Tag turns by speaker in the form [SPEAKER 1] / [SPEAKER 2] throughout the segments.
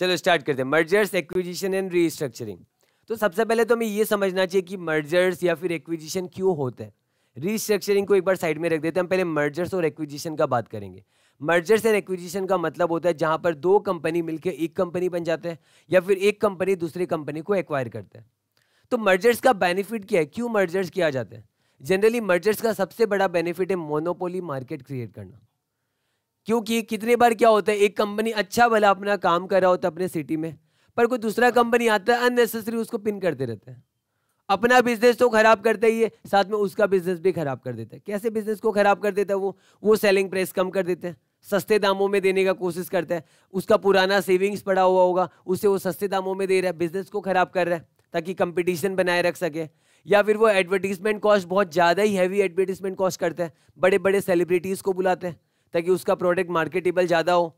[SPEAKER 1] चलो स्टार्ट करते हैं। मर्जर्स एक्विजिशन एंड रीस्ट्रक्चरिंग तो सबसे पहले तो हमें ये समझना चाहिए कि मर्जर्स या फिर एक्विजिशन क्यों होता है? रीस्ट्रक्चरिंग को एक बार साइड में रख देते हैं, हम पहले मर्जर्स और एक्विजिशन का बात करेंगे। मर्जर्स एंड एक्विजिशन का मतलब होता है जहाँ पर दो कंपनी मिलकर एक कंपनी बन जाते हैं या फिर एक कंपनी दूसरी कंपनी को एक्वायर करते हैं। तो मर्जर्स का बेनिफिट क्या है? क्यों मर्जर्स किया जाता है? जनरली मर्जर्स का सबसे बड़ा बेनिफिट है मोनोपोली मार्केट क्रिएट करना। क्योंकि कितने बार क्या होता है, एक कंपनी अच्छा भला अपना काम कर रहा होता है अपने सिटी में, पर कोई दूसरा कंपनी आता है अननेसेसरी उसको पिन करते रहते हैं। अपना बिज़नेस तो खराब करता ही है, साथ में उसका बिज़नेस भी खराब कर देता है। कैसे बिज़नेस को खराब कर देता है वो? वो सेलिंग प्राइस कम कर देते हैं, सस्ते दामों में देने का कोशिश करता है, उसका पुराना सेविंग्स पड़ा हुआ होगा, उसे वो सस्ते दामों में दे रहा है बिज़नेस को खराब कर रहा है, ताकि कंपटीशन बनाए रख सके। या फिर वो एडवर्टीजमेंट कॉस्ट बहुत ज़्यादा ही हैवी एडवर्टीजमेंट कॉस्ट करता है बड़े बड़े सेलिब्रिटीज़ को बुलाते हैं ताकि उसका प्रोडक्ट मार्केटेबल ज़्यादा हो।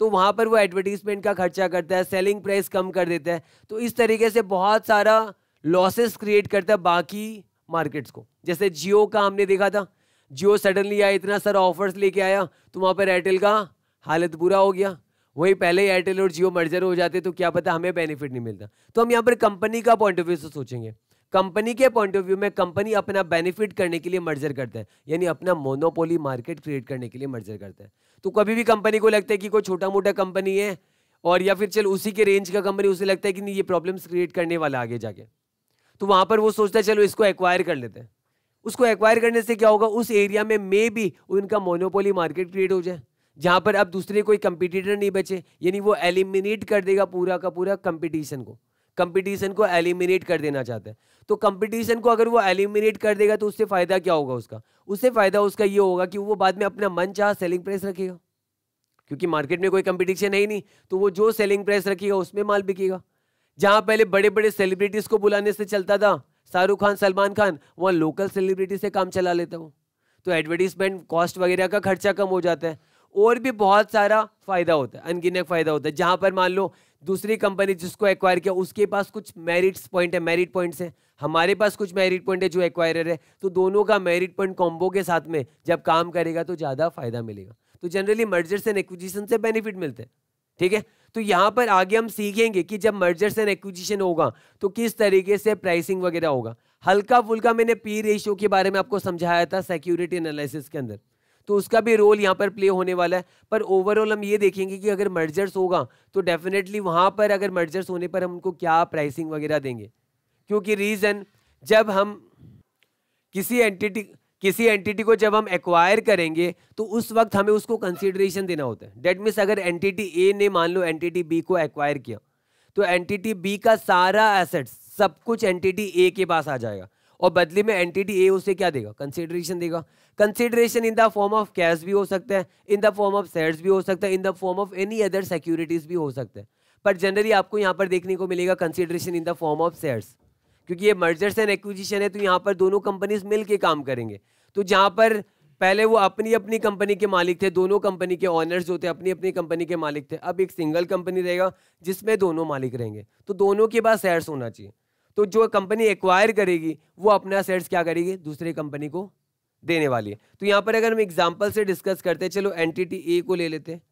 [SPEAKER 1] तो वहाँ पर वो एडवर्टीजमेंट का खर्चा करता है सेलिंग प्राइस कम कर देता है। तो इस तरीके से बहुत सारा लॉसेस क्रिएट करता है बाकी मार्केट्स को। जैसे जियो का हमने देखा था। जियो सडनली आया, इतना सारा ऑफर्स लेके आया तो वहाँ पर एयरटेल का हालत बुरा हो गया। वही पहले एयरटेल और जियो मर्जर हो जाते तो क्या पता हमें बेनिफिट नहीं मिलता। तो हम यहाँ पर कंपनी का पॉइंट ऑफ़ व्यू से सोचेंगे। कंपनी के पॉइंट ऑफ़ व्यू में कंपनी अपना बेनिफिट करने के लिए मर्जर करता है। यानी अपना मोनोपोली मार्केट क्रिएट करने के लिए मर्जर करता है। तो कभी भी कंपनी को लगता है कि कोई छोटा मोटा कंपनी है, और या फिर चल उसी के रेंज का कंपनी उसे लगता है कि नहीं, ये प्रॉब्लम्स क्रिएट करने वाला आगे जाके। तो वहाँ पर वो सोचता है, चलो इसको एक्वायर कर लेते हैं। उसको एक्वायर करने से क्या होगा? उस एरिया में मे भी उनका मोनोपोली मार्केट क्रिएट हो जाए, जहाँ पर अब दूसरे कोई कंपिटिटर नहीं बचे। यानी वो एलिमिनेट कर देगा पूरा का पूरा कंपटीशन को। कंपटीशन को एलिमिनेट कर देना चाहता है। तो कंपटीशन को अगर वो एलिमिनेट कर देगा तो उससे फ़ायदा क्या होगा उसका? उससे फ़ायदा उसका ये होगा कि वो बाद में अपना मन चाह सेलिंग प्राइस रखेगा। क्योंकि मार्केट में कोई कंपटीशन है ही नहीं तो वो जो सेलिंग प्राइस रखेगा, उसमें माल बिकेगा। जहाँ पहले बड़े बड़े सेलिब्रिटीज को बुलाने से चलता था, शाहरुख खान, सलमान खान, वहाँ लोकल सेलिब्रिटी से काम चला लेता हूँ तो एडवर्टीजमेंट कॉस्ट वगैरह का खर्चा कम हो जाता है। और भी बहुत सारा फ़ायदा होता है, अनगिनत फ़ायदा होता है। जहाँ पर मान लो दूसरी कंपनी जिसको एक्वायर किया, उसके पास कुछ मेरिट्स पॉइंट है मेरिट पॉइंट्स है। हमारे पास कुछ मेरिट पॉइंट है जो एक्वायरर है। तो दोनों का मेरिट पॉइंट कॉम्बो के साथ में जब काम करेगा तो ज़्यादा फ़ायदा मिलेगा। तो जनरली मर्जर्स एंड एक्विजिशन से बेनिफिट मिलते हैं, ठीक है? तो यहाँ पर आगे हम सीखेंगे कि जब मर्जर्स एंड एक्विजिशन होगा तो किस तरीके से प्राइसिंग वगैरह होगा। हल्का फुल्का मैंने पी रेशियो के बारे में आपको समझाया था सिक्योरिटी एनालिसिस के अंदर। तो उसका भी रोल यहाँ पर प्ले होने वाला है। पर ओवरऑल हम ये देखेंगे कि अगर मर्जर्स होगा तो डेफिनेटली वहाँ पर अगर मर्जर्स होने पर हम उनको क्या प्राइसिंग वगैरह देंगे? क्योंकि रीज़न जब हम किसी एंटिटी किसी एंटिटी को जब हम एक्वायर करेंगे तो उस वक्त हमें उसको कंसिडरेशन देना होता है। डेट मीन्स अगर एंटिटी ए ने मान लो एंटिटी बी को एक्वायर किया तो एंटिटी बी का सारा एसेट्स सब कुछ एंटिटी ए के पास आ जाएगा। और बदले में एंटिटी ए उसे क्या देगा? कंसिडरेशन देगा। Consideration in the form of cash भी हो सकता है in the form of shares भी हो सकता है in the form of any other securities भी हो सकता है। पर जनरली आपको यहाँ पर देखने को मिलेगा consideration in the form of shares क्योंकि ये मर्जर्स एंड एक्विजिशन है तो यहाँ पर दोनों कंपनीज़ मिल के काम करेंगे। तो जहाँ पर पहले वो अपनी अपनी कंपनी के मालिक थे, दोनों कंपनी के ऑनर्स जो थे अपनी अपनी कंपनी के मालिक थे, अब एक सिंगल कंपनी रहेगा, जिसमें दोनों मालिक रहेंगे। तो दोनों के पास शेयर्स होना चाहिए। तो जो कंपनी एक्वायर करेगी, वो अपना शेयर्स क्या करेगी? दूसरे कंपनी को देने वाली है। तो यहाँ पर अगर हम एग्ज़ाम्पल से डिस्कस करते हैं, चलो एंटिटी ए को ले लेते हैं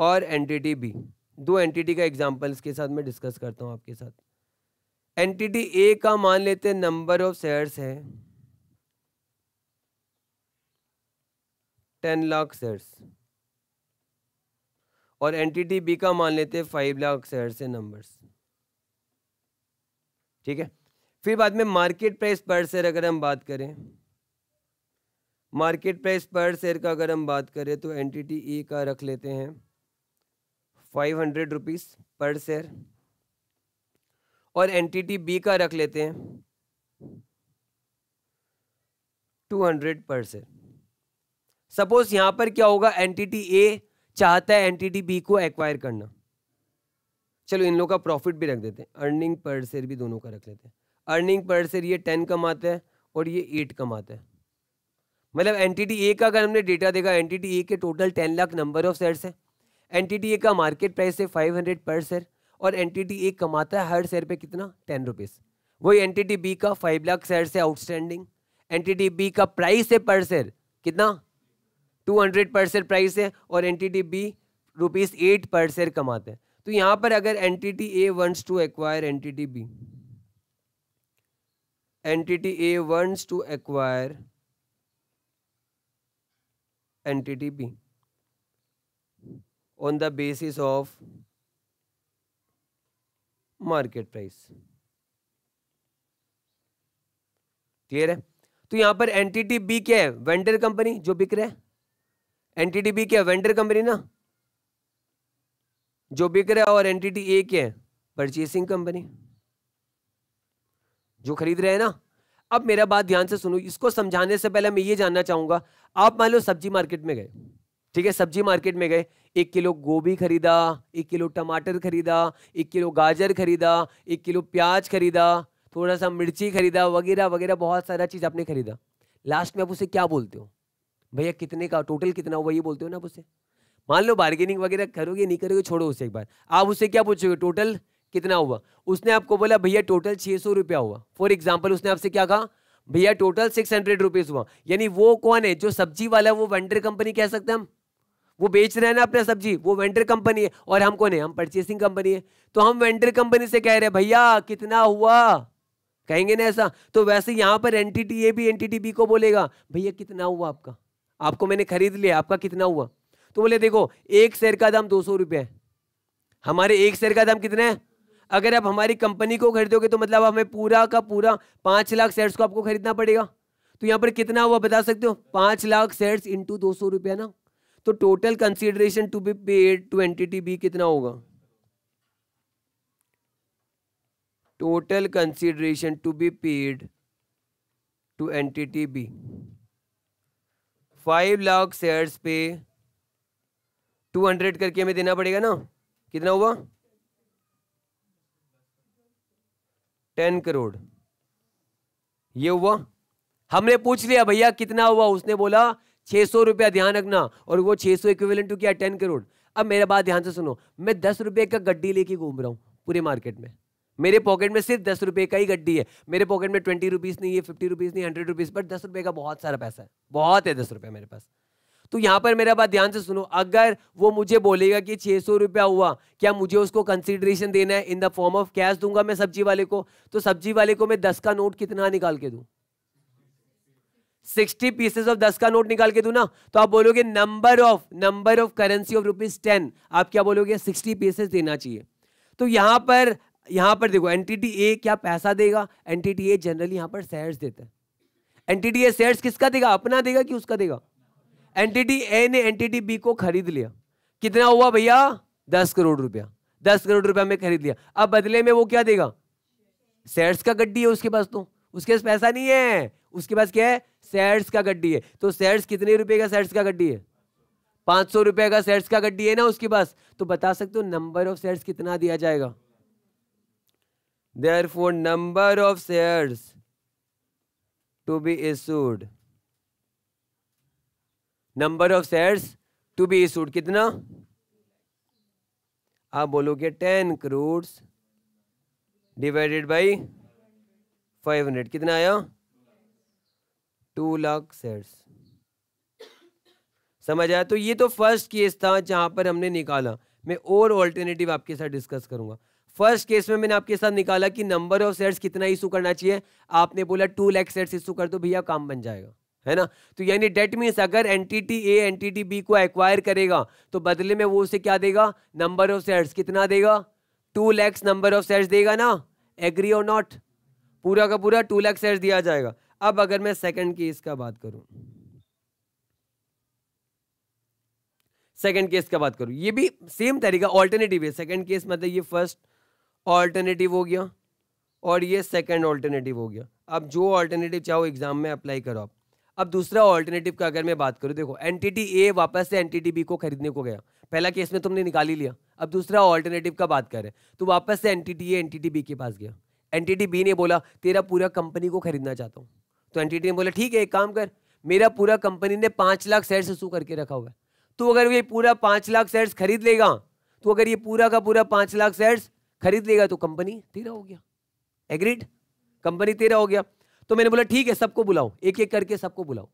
[SPEAKER 1] और एंटिटी बी दो एंटिटी का एग्जाम्पल्स के साथ मैं डिस्कस करता हूँ आपके साथ। एंटिटी ए का मान लेते हैं नंबर ऑफ़ शेयर्स है। टेन लाख शेयर्स और एंटिटी बी का मान लेते हैं फाइव लाख शेयर्स है नंबर्स ठीक है? फिर बाद में मार्केट प्राइस पर शेयर अगर हम बात करें मार्केट प्राइस पर शेयर का अगर हम बात करें तो एंटिटी ई का रख लेते हैं। Five hundred rupees per share. और एंटिटी बी का रख लेते हैं। Two hundred per share. Suppose यहाँ पर क्या होगा? एंटिटी ए चाहता है एंटिटी बी को एक्वायर करना। चलो इन लोगों का प्रॉफिट भी रख देते हैं। अर्निंग पर शेयर भी दोनों का रख लेते हैं। अर्निंग पर शेयर ये टेन कमाता है और ये एट कमाता है। मतलब एनटीटी ए का अगर हमने डेटा देखा एनटीटी ए के total ten lakh number of shares है। एनटीटी ए का मार्केट प्राइस है फाइव हंड्रेड पर शेयर और एनटीटी ए कमाता है हर शेयर पे कितना? टेन रुपीज़ वही एनटीटी बी का फाइव लाख शेयर है आउटस्टैंडिंग एनटीटी बी का प्राइस है पर शेयर कितना? Two hundred per share price है और entity B rupees eight per share कमाते हैं। तो यहाँ पर अगर entity A wants to acquire entity B entity A wants to acquire B on the basis of market price clear है? तो यहाँ पर एंटिटी बी क्या है? वेंडर कंपनी जो बिक रहा है। एंटिटी बी क्या है? वेंडर कंपनी ना? जो बिक रहा है और एंटिटी ए क्या है? परचेसिंग कंपनी जो खरीद रहे हैं ना? अब मेरा बात ध्यान से सुनो, इसको समझाने से पहले मैं ये जानना चाहूँगा, आप मान लो सब्ज़ी मार्केट में गए, ठीक है, सब्ज़ी मार्केट में गए, एक किलो गोभी खरीदा, एक किलो टमाटर खरीदा, एक किलो गाजर खरीदा, एक किलो प्याज खरीदा थोड़ा सा मिर्ची खरीदा, वगैरह वगैरह, बहुत सारा चीज़ आपने खरीदा। लास्ट में आप उसे क्या बोलते हो? भैया, कितने का टोटल कितना हुआ, ये बोलते हो ना आप उसे? मान लो बार्गेनिंग वगैरह करोगे, नहीं करोगे, छोड़ो उसे एक बार। आप उसे क्या पूछोगे? टोटल कितना हुआ? उसने आपको बोला, भैया टोटल छह सौ रुपया हुआ। फॉर एग्ज़ाम्पल उसने आपसे क्या कहा? भैया टोटल सिक्स हंड्रेड रुपीज़ हुआ। यानी वो कौन है? जो सब्ज़ी वाला है वो वेंडर कंपनी कह सकते हैं हम? वो बेच रहे हैं ना अपना सब्ज़ी? वो वेंडर कंपनी है। और हम कौन है? हम परचेसिंग कंपनी है। तो हम वेंडर कंपनी से कह रहे हैं, भैया, कितना हुआ? कहेंगे ना ऐसा। तो वैसे यहाँ पर एनटीटी ए भी एनटीटी बी को बोलेगा, भैया, कितना हुआ आपका? आपको मैंने खरीद लिया, आपका कितना हुआ? तो बोले, देखो, एक शेयर का दाम दो सौ रुपये है। हमारे एक शेयर का दाम कितना है? अगर आप हमारी कंपनी को खरीदोगे तो मतलब हमें पूरा का पूरा पाँच लाख शेयर्स को आपको खरीदना पड़ेगा। तो यहाँ पर कितना हुआ बता सकते हो? पाँच लाख शेयर्स इंटू दो सौ रुपया ना। तो total consideration to be paid to entity B कितना होगा? Total consideration to be paid to entity B five lakh shares पे टू हंड्रेड करके हमें देना पड़ेगा ना। कितना हुआ? टेन करोड़। ये हुआ। हमने पूछ लिया, भैया, कितना हुआ? उसने बोला, छह सौ रुपया, ध्यान रखना। और वो छह सौ इक्विवेलेंट टू क्या, टेन करोड़। अब मेरे बात ध्यान से सुनो, मैं दस रुपए का गड्डी लेके घूम रहा हूँ पूरे मार्केट में। मेरे पॉकेट में सिर्फ़ दस रुपए का ही गड्डी है। मेरे पॉकेट में ट्वेंटी रुपीज़ नहीं है, फिफ्टी रुपीज़ नहीं, हंड्रेड रुपीज़ बट दस रुपए का बहुत सारा पैसा है। बहुत है दस रुपए मेरे पास। तो यहाँ पर मेरा बात ध्यान से सुनो। अगर वो मुझे बोलेगा कि छह सौ रुपया हुआ, क्या मुझे उसको कंसिडरेशन देना है in the form of cash दूँगा मैं सब्ज़ी वाले को? तो सब्ज़ी वाले को मैं दस का नोट कितना निकाल के दू? सिक्सटी पीसेस ऑफ़ दस का नोट निकाल के दू ना? तो आप बोलोगे number of number of currency of rupees ten आप क्या बोलोगे? सिक्सटी पीसेस देना चाहिए। तो यहाँ पर यहाँ पर देखो एनटीटी ए क्या पैसा देगा? एनटीटी ए जनरली यहाँ पर शेयर्स देता है। एनटीटी ए शेयर्स किसका देगा? अपना देगा कि उसका देगा? एनटीटी ए ने एनटीटी बी को खरीद लिया। कितना हुआ भैया? दस करोड़ रुपया। दस करोड़ रुपया में खरीद लिया। अब बदले में वो क्या देगा? शेयर्स का गड्डी है उसके पास तो। उसके पास पैसा नहीं है। उसके पास क्या है? शेयर्स का गड्डी है। तो शेयर्स कितने रुपए का शेयर्स का गड्डी है? पाँच सौ रुपए का शेयर्स का गड्डी है ना उसके पास। तो बता सकते हो नंबर ऑफ़ शेयर्स कितना दिया जाएगा? Therefore, number of shares to be issued number of shares to be issued, कितना? आप बोलोगे ten crore divided by five hundred कितना आया? टू लाख शेयर्स समझ आया? तो ये तो फ़र्स्ट केस था जहाँ पर हमने निकाला। मैं और ऑल्टरनेटिव आपके साथ डिस्कस करूँगा। फ़र्स्ट केस में मैंने आपके साथ निकाला कि नंबर ऑफ़ सेट्स कितना इशू करना चाहिए। आपने बोला टू लैख सेट्स इशू कर दो, भैया काम बन जाएगा। है ना? तो यानी डेट मीन्स अगर एनटीटी ए एनटीटी बी को एक्वायर करेगा तो बदले में वो उसे क्या देगा? नंबर ऑफ़ सेट्स कितना देगा? Two lakhs number of sets देगा ना? एग्री और नॉट पूरा का पूरा टू लैक्स सेट्स दिया जाएगा। अब अगर मैं सेकंड केस का बात करूँ। सेकंड केस का बात करूँ। ये भी सेम तरीका ऑल्टरनेटिव है। सेकंड केस मतलब ये फ़र्स्ट ऑल्टरनेटिव हो गया और ये सेकंड ऑल्टरनेटिव हो गया। अब जो ऑल्टरनेटिव चाहो एग्ज़ाम में अप्लाई करो आप। अब दूसरा ऑल्टरनेटिव का अगर मैं बात करूँ, देखो एनटीटी ए वापस से एनटीटी बी को खरीदने को गया। पहला केस में तुमने निकाल ही लिया। अब दूसरा ऑल्टरनेटिव का बात करें तो वापस से एनटीटी ए एनटीटी बी के पास गया। एनटीटी बी ने बोला, तेरा पूरा कंपनी को खरीदना चाहता हूँ। तो एनटीटी ने बोला, ठीक है, एक काम कर। मेरा पूरा कंपनी ने पाँच लाख शेयर इशू करके रखा हुआ है। तो अगर ये पूरा पाँच लाख शेयर खरीद लेगा तो अगर ये पूरा का पूरा पाँच लाख शेयर खरीद लेगा तो कंपनी तेरा हो गया। एग्रीड कंपनी तेरा हो गया। तो मैंने बोला, ठीक है, सबको बुलाओ एक एक करके सबको बुलाओ।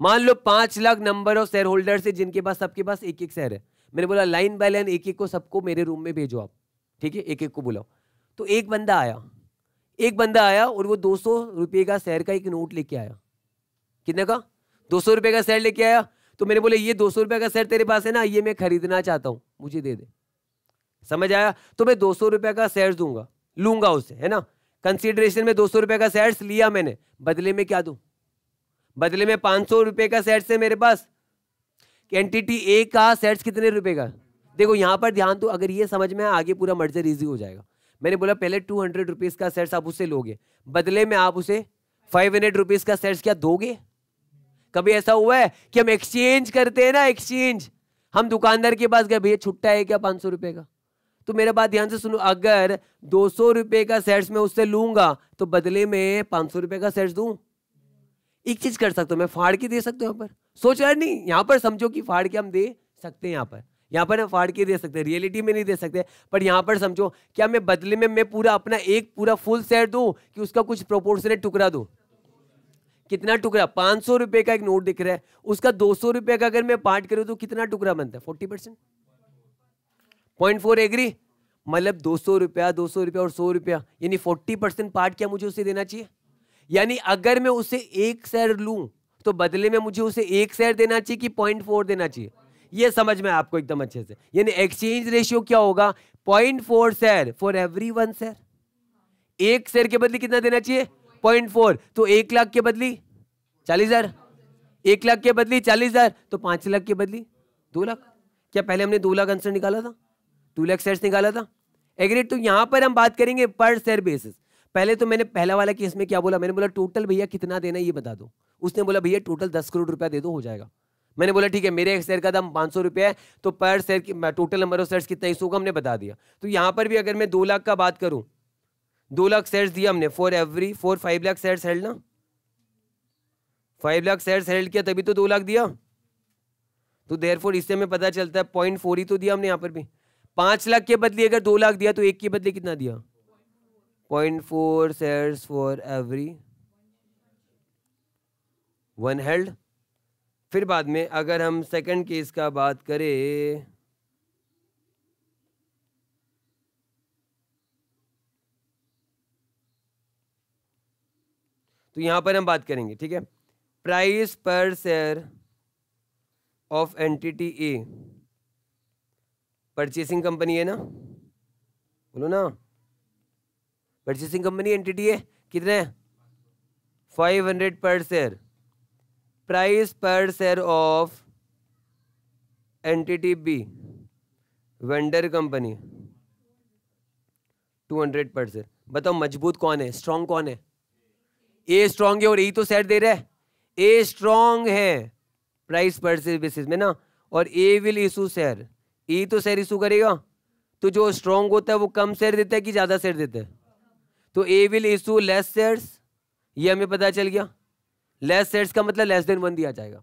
[SPEAKER 1] मान लो पाँच lakh number of shareholder है जिनके पास, सबके पास एक एक शेयर है। मैंने बोला, लाइन बाय लाइन एक एक को सबको मेरे रूम में भेजो आप, ठीक है एक एक को बुलाओ। तो एक बंदा आया, एक बंदा आया और वो दो सौ का शहर का एक नोट लेके आया। कितने का? दो सौ का शहर लेके आया। तो मैंने बोले, ये दो सौ का शहर तेरे पास है ना, ये मैं खरीदना चाहता हूँ, मुझे दे दे। समझ आया? तो मैं दो सौ का शेयर दूँगा, लूँगा उससे है ना? कंसिडरेशन में दो सौ रुपये का सेट्स लिया मैंने। बदले में क्या दूँ? बदले में पाँच सौ रुपये का सेट्स है मेरे पास। एंटिटी ए का सेट्स कितने रुपए का? देखो, यहाँ पर ध्यान तो अगर ये समझ में आगे पूरा मर्जर इजी हो जाएगा। मैंने बोला, पहले टू हंड्रेड रुपीज़ का सेट्स आप उससे लोगे। बदले में आप उसे फाइव हंड्रेड रुपीज़ का सेट्स क्या दोगे? कभी ऐसा हुआ है कि हम एक्सचेंज करते हैं ना एक्सचेंज हम दुकानदार के पास गए, भैया, छुट्टा है क्या पाँच सौ रुपये का? तो मेरा बात ध्यान से सुनो, अगर दो सौ रुपए का सेट्स मैं उससे लूँगा तो बदले में पाँच सौ रुपए का सेट्स दू? एक चीज़ कर सकता हूँ, मैं फाड़ के दे सकता हूँ यहाँ पर। सोच रहा नहीं, यहाँ पर समझो कि फाड़ के हम दे सकते हैं यहाँ पर। यहाँ पर हम फाड़ के दे सकते हैं रियलिटी में नहीं दे सकते पर यहाँ पर समझो, क्या मैं बदले में, मैं पूरा अपना एक पूरा फुल सेट दूँ कि उसका कुछ प्रोपोर्शनेट टुकड़ा दूँ? कितना टुकड़ा? पाँच सौ रुपए का एक नोट दिख रहा है, उसका दो सौ रुपए का अगर मैं पार्ट करूँ तो कितना टुकड़ा बनता है? Forty percent point four agree मतलब दो सौ रुपया, दो सौ रुपया और सौ रुपया, यानी फोर्टी परसेंट पार्ट क्या मुझे उसे देना चाहिए? यानी अगर मैं उसे एक शेयर लूँ तो बदले में मुझे उसे एक शेयर देना चाहिए कि पॉइंट फोर देना चाहिए? ये समझ में आपको एकदम अच्छे से। यानी एक्सचेंज रेशियो क्या होगा? Point four share for every one share एक शेयर के बदले कितना देना चाहिए? Point four. तो एक लाख के बदली चालीस हज़ार। एक लाख के बदली चालीस हज़ार। तो पाँच लाख के बदली दो लाख। क्या पहले हमने दो लाख आंसर निकाला था? टू लाख शेयर निकाला था? एग्रेड तो यहाँ पर हम बात करेंगे पर शेयर बेसिस पहले तो मैंने, पहला वाला केस में क्या बोला? मैंने बोला, टोटल भैया कितना देना ये बता दो. उसने बोला, भैया टोटल दस करोड़ रुपया दे दो, हो जाएगा. मैंने बोला, ठीक है, मेरे एक शेयर का दाम पाँच सौ रुपया है तो पर शेयर की टोटल नंबर ऑफ़ शेयर कितना इस होगा हमने बता दिया. तो यहाँ पर भी अगर मैं दो लाख का बात करूँ, दो लाख शेयर दिया हमने for every four five lakh share held ना? फाइव लाख शेयर हेल्ड किया, तभी तो दो लाख दिया। तो देर इससे हमें पता चलता है पॉइंट फोर ही तो दिया हमने यहाँ पर भी। पाँच लाख के बदले अगर दो लाख दिया तो एक के बदले कितना दिया? Point four share for every one held फिर बाद में अगर हम सेकंड केस का बात करें तो यहाँ पर हम बात करेंगे, ठीक है? Price per share of entity A purchasing company है ना? बोलो ना। परचेसिंग कंपनी एंटिटी है? कितने? Five hundred per share price per share of entity B vendor company two hundred per share बताओ मज़बूत कौन है? स्ट्रांग कौन है? ए स्ट्रांग है और ए तो सेट दे रहा है। ए स्ट्रांग है। प्राइस पर शेयर बेसिस में ना। और A will issue share E तो शेयर इशू करेगा तो जो स्ट्रॉन्ग होता है, वो कम शेयर देता है कि ज़्यादा शेयर देता है? तो A will issue less shares ये हमें पता चल गया। लेस शेयर्स का मतलब लेस देन वन दिया जाएगा।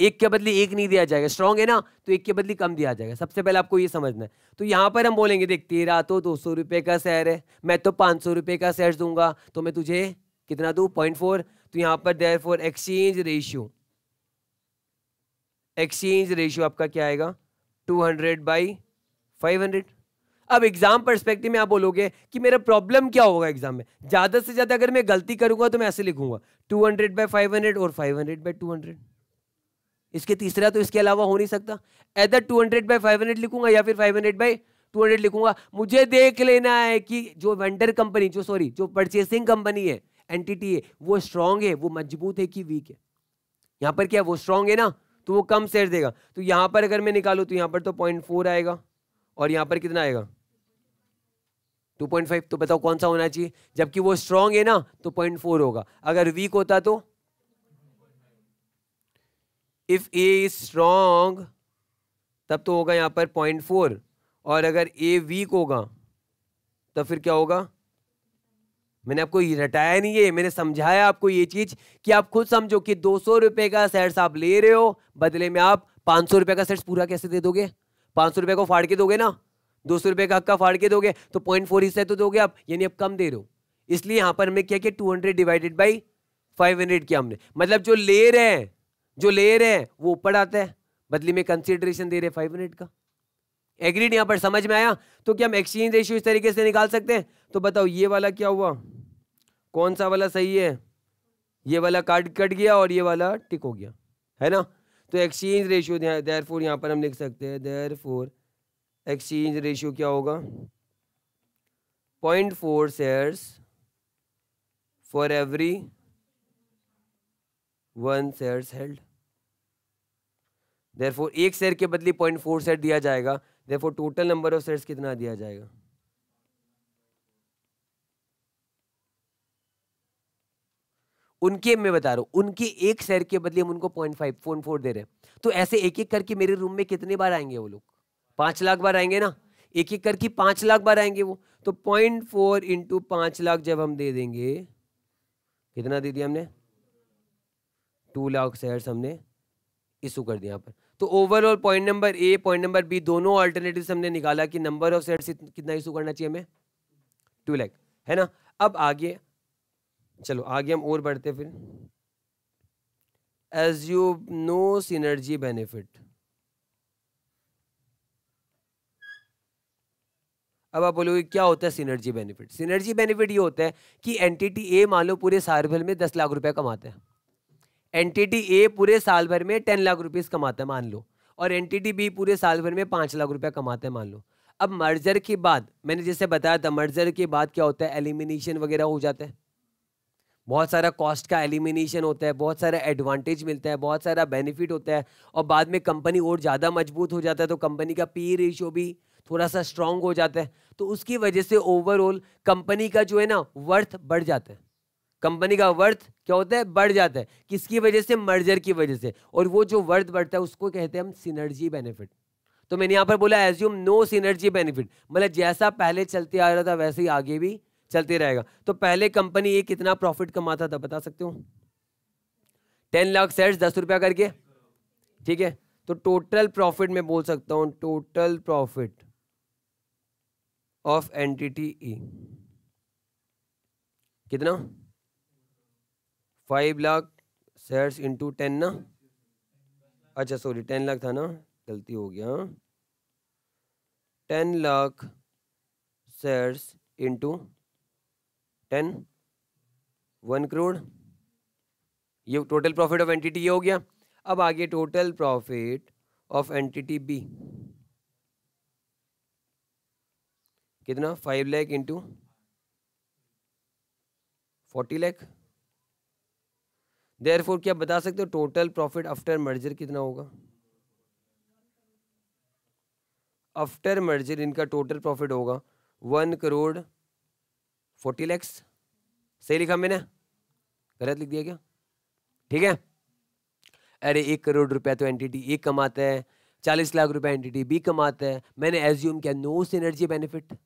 [SPEAKER 1] एक के बदले एक नहीं दिया जाएगा। स्ट्रॉन्ग है ना तो एक के बदले कम दिया जाएगा। सबसे पहले आपको ये समझना है। तो यहाँ पर हम बोलेंगे, देख, तेरा तो दो सौ रुपये का शेयर है, मैं तो पाँच सौ रुपये का शेयर दूँगा तो मैं तुझे कितना दूँ? पॉइंट फोर तो यहाँ पर their exchange ratio exchange ratio आपका क्या आएगा? Two hundred by five hundred अब एग्ज़ाम परस्पेक्टिव में आप बोलोगे कि मेरा प्रॉब्लम क्या होगा एग्ज़ाम में? ज़्यादा से ज़्यादा अगर मैं गलती करूँगा तो मैं ऐसे लिखूँगा two hundred by five hundred और five hundred by two hundred इसके तीसरा तो इसके अलावा हो नहीं सकता। Either two hundred by five hundred लिखूँगा या फिर five hundred by two hundred लिखूँगा। मुझे देख लेना है कि जो वेंडर कंपनी जो सॉरी जो परचेसिंग कंपनी है एंटिटी है, वो स्ट्रांग है, वो मज़बूत है कि वीक है। यहाँ पर क्या वो स्ट्रांग है ना? तो वो कम शेयर देगा। तो यहाँ पर अगर मैं निकालू तो यहाँ पर तो पॉइंट फोर आएगा और यहाँ पर कितना आएगा? टू पॉइंट फाइव तो बताओ कौन सा होना चाहिए? जबकि वो स्ट्रांग है ना तो पॉइंट फोर होगा। अगर वीक होता तो? इफ़ ए इज़ स्ट्रांग तब तो होगा यहाँ पर पॉइंट फोर और अगर ए वीक होगा तो फिर क्या होगा? मैंने आपको ये रटाया नहीं है, मैंने समझाया आपको ये चीज़ कि आप खुद समझो कि दो सौ रुपए का सेट्स आप ले रहे हो, बदले में आप पाँच सौ रुपए का सेट्स पूरा कैसे दे दोगे? पाँच सौ रुपए को फाड़ के दोगे ना? दो सौ रुपए का हक्का फाड़ के दोगे तो पॉइंट फोर हिस्सा तो दोगे आप, यानी आप कम दे रहे हो। इसलिए यहाँ पर हमने क्या किया? Two hundred divided by five hundred किया हमने। मतलब जो ले रहे हैं, जो ले रहे हैं, वो ऊपर आता है। बदली में कंसिडरेशन दे रहे फाइव हंड्रेड का। एग्रीड यहाँ पर समझ में आया? तो क्या हम एक्सचेंज रेशियो इस तरीके से निकाल सकते हैं? तो बताओ, ये वाला क्या हुआ? कौन सा वाला सही है? ये वाला काट कट गया और ये वाला टिक हो गया, है ना? तो एक्सचेंज रेशियो देर फोर यहाँ पर हम लिख सकते हैं देर फोर एक्सचेंज रेशियो क्या होगा? Point four shares for every one shares held therefore एक शेयर के बदले पॉइंट फोर शेयर दिया जाएगा therefore total number of shares कितना दिया जाएगा? उनके मैं बता रहा हूँ, उनके एक शेयर के बदले हम उनको पॉइंट फाइव फ़ोन फोर दे रहे हैं। तो ऐसे एक एक करके मेरे रूम में कितने बार आएँगे वो लोग? पाँच लाख बार आएँगे ना? एक एक करके पाँच लाख बार आएँगे वो। तो पॉइंट फोर इंटू पाँच लाख जब हम दे देंगे, कितना दे दिया हमने? टू लाख शेयर्स हमने इशू कर दिया यहाँ पर। तो overall point number A point number B दोनों ऑल्टरनेटिव हमने निकाला कि नंबर ऑफ़ शेयर्स कितना इशू करना चाहिए हमें? टू लैख है ना? अब आगे चलो, आगे हम और बढ़ते फिर। As you know synergy benefit अब आप बोलोगे, क्या होता है सिनर्जी बेनिफिट सिनर्जी बेनिफिट ये होता है कि एंटिटी ए मान लो पूरे साल भर में दस लाख रुपए कमाते हैं। एंटिटी ए पूरे साल भर में टेन लाख रुपीज़ कमाता है, मान लो। और एंटिटी बी पूरे साल भर में पाँच लाख रुपया कमाते हैं, मान लो। अब मर्जर के बाद, मैंने जैसे बताया था मर्जर के बाद क्या होता है? एलिमिनेशन वगैरह हो जाता है। बहुत सारा कॉस्ट का एलिमिनेशन होता है, बहुत सारा एडवांटेज मिलता है, बहुत सारा बेनिफिट होता है और बाद में कंपनी और ज़्यादा मज़बूत हो जाता है तो कंपनी का पी रेशियो भी थोड़ा सा स्ट्रांग हो जाता है। तो उसकी वजह से ओवरऑल कंपनी का जो है ना वर्थ बढ़ जाता है। कंपनी का वर्थ क्या होता है? बढ़ जाता है। किसकी वजह से? मर्जर की वजह से। और वो जो वर्थ बढ़ता है, उसको कहते हैं हम सिनर्जी बेनिफिट तो मैंने यहाँ पर बोला एज्यूम नो सिनर्जी बेनिफिट मतलब जैसा पहले चलते आ रहा था, वैसे ही आगे भी चलते रहेगा। तो पहले कंपनी ये कितना प्रॉफिट कमाता था बता सकते हो? टेन लाख सेट्स दस रुपया करके। ठीक है? तो टोटल प्रॉफिट में बोल सकता हूँ total profit of entity E कितना? Five lakh shares into ten ना? अच्छा सॉरी टेन लाख था ना? गलती हो गया। Ten lakh shares into ten, one crore. ये टोटल प्रॉफिट ऑफ़ एंटिटी ये हो गया। अब आगे total profit of entity B कितना? Five lakh into forty lakh therefore क्या बता सकते हो? टोटल प्रॉफिट आफ्टर मर्जर कितना होगा? आफ्टर मर्जर इनका टोटल प्रॉफिट होगा वन करोड़ फोर्टी लैक्स। सही लिखा मैंने? गलत लिख दिया क्या? ठीक है। अरे, एक करोड़ रुपया तो एंटिटी ए कमाता है, चालीस लाख रुपया एंटिटी बी कमाता है। मैंने एज्यूम किया नो सिनर्जी बेनिफिट